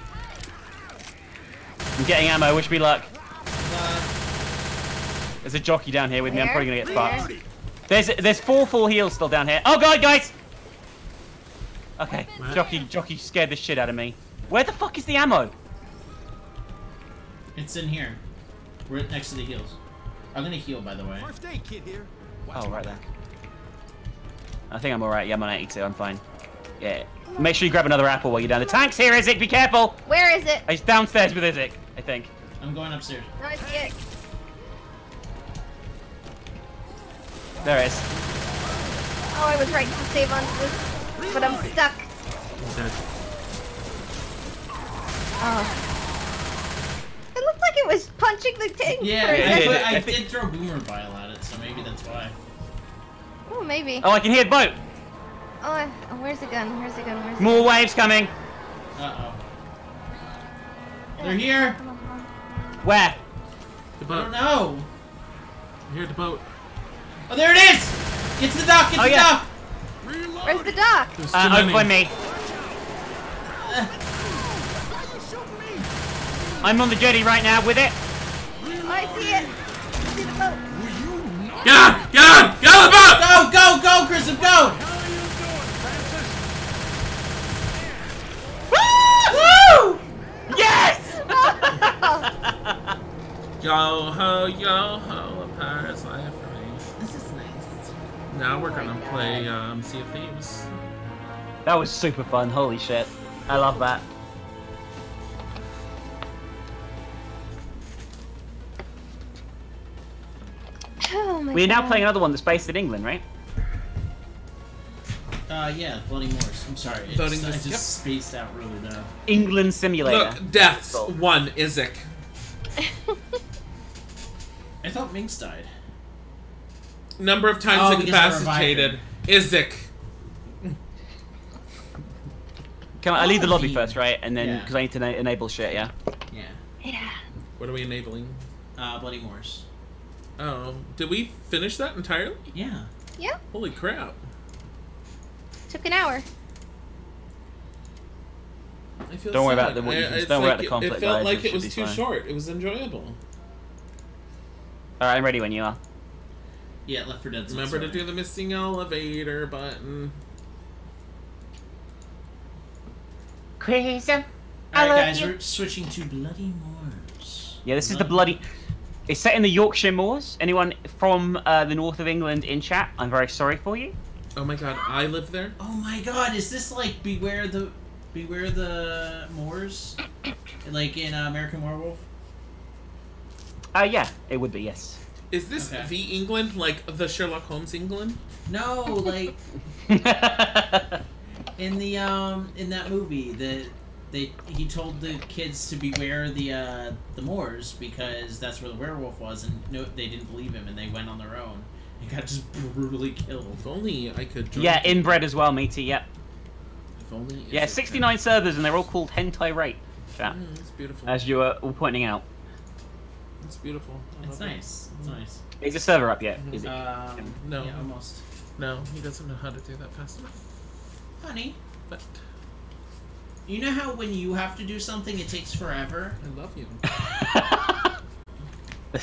I'm getting ammo. Wish me luck. Uh, There's a jockey down here with me. I'm probably gonna get Where? fucked. There's there's four full heals still down here. Oh god, guys! Okay, What? jockey jockey scared the shit out of me. Where the fuck is the ammo? it's in here. We're next to the heals. I'm gonna heal, by the way. First aid kit here. Watch Oh, right there. I think I'm alright. Yeah, I'm on 82. I'm fine. Yeah. Make sure you grab another apple while you're down. The tank's here, Izzy. Be careful. Where is it? It's downstairs with Izzy, I think. I'm going upstairs. No, I it. There it is. Oh, I was right to save on this, but I'm stuck. He's dead. Oh. It looked like it was punching the tank Yeah, for a I, did. I I think- did throw boomer bile at it, so maybe that's why. Oh, maybe. Oh, I can hear the boat. Oh, oh, where's the gun? Where's the gun? Where's the More waves coming. Uh oh. They're here. Come on, come on. Where? The boat. I don't boat. know. Here, the boat. Oh, there it is. Get to the dock. Get to Oh, the yeah. dock. Reloading! Where's the dock? Uh, over by me. I'm on the jetty right now with it. Oh, I see it. Get on! Get on! Get on the boat! Go, go, go, Christoph, go. Woo! Yes! Yo ho, yo ho, a pirate's life for me. This is nice. Now we're gonna play um, Sea of Thieves. that was super fun. Holy shit. I love that. Oh We're now God. playing another one that's based in England, right? Uh, yeah, Bloody Moors. I'm sorry. It Voting just, I just yep. spaced out really bad. England Simulator. Look, deaths. One, Izek. I thought Minx died. Number of times Oh, incapacitated. Izek. Come on, I leave the lobby first, right? And then, yeah. because I need to enable shit, yeah? Yeah. Yeah. What are we enabling? Uh, Bloody Moors. Oh, did we finish that entirely? Yeah. Yeah. Holy crap. Took an hour. I feel Don't worry about the- what you I- can- don't worry about like the it- conflict, It felt guys, like it it was too fine. short. It was enjoyable. Alright, I'm ready when you are. Yeah, Left 4 Dead. Remember to do the missing elevator button. Crazy. I Alright, guys, you. we're switching to Bloody Moors. Yeah, this is the bloody. It's set in the Yorkshire Moors. Anyone from uh, the north of England in chat, I'm very sorry for you. Oh my god, I live there? Oh my god, is this like Beware the Beware the Moors? like in uh, American Werewolf? Uh, yeah, it would be, yes. Is this Okay. the England, like the Sherlock Holmes England? No, like in the um in that movie that they he told the kids to beware the uh the Moors because that's where the werewolf was and no they didn't believe him and they went on their own and got just brutally killed. If only I could join. yeah, inbred as well, matey, yep. If only. Yeah, 69 servers, and they're all called Hentai Rape. Chat. Mm, it's beautiful. As you were all pointing out. It's beautiful. I It's love it. nice. It's nice. Is the server up yet? Is it? Um, No. yeah, almost. No, he doesn't know how to do that fast enough. Honey, But You know how when you have to do something, it takes forever. I love you. The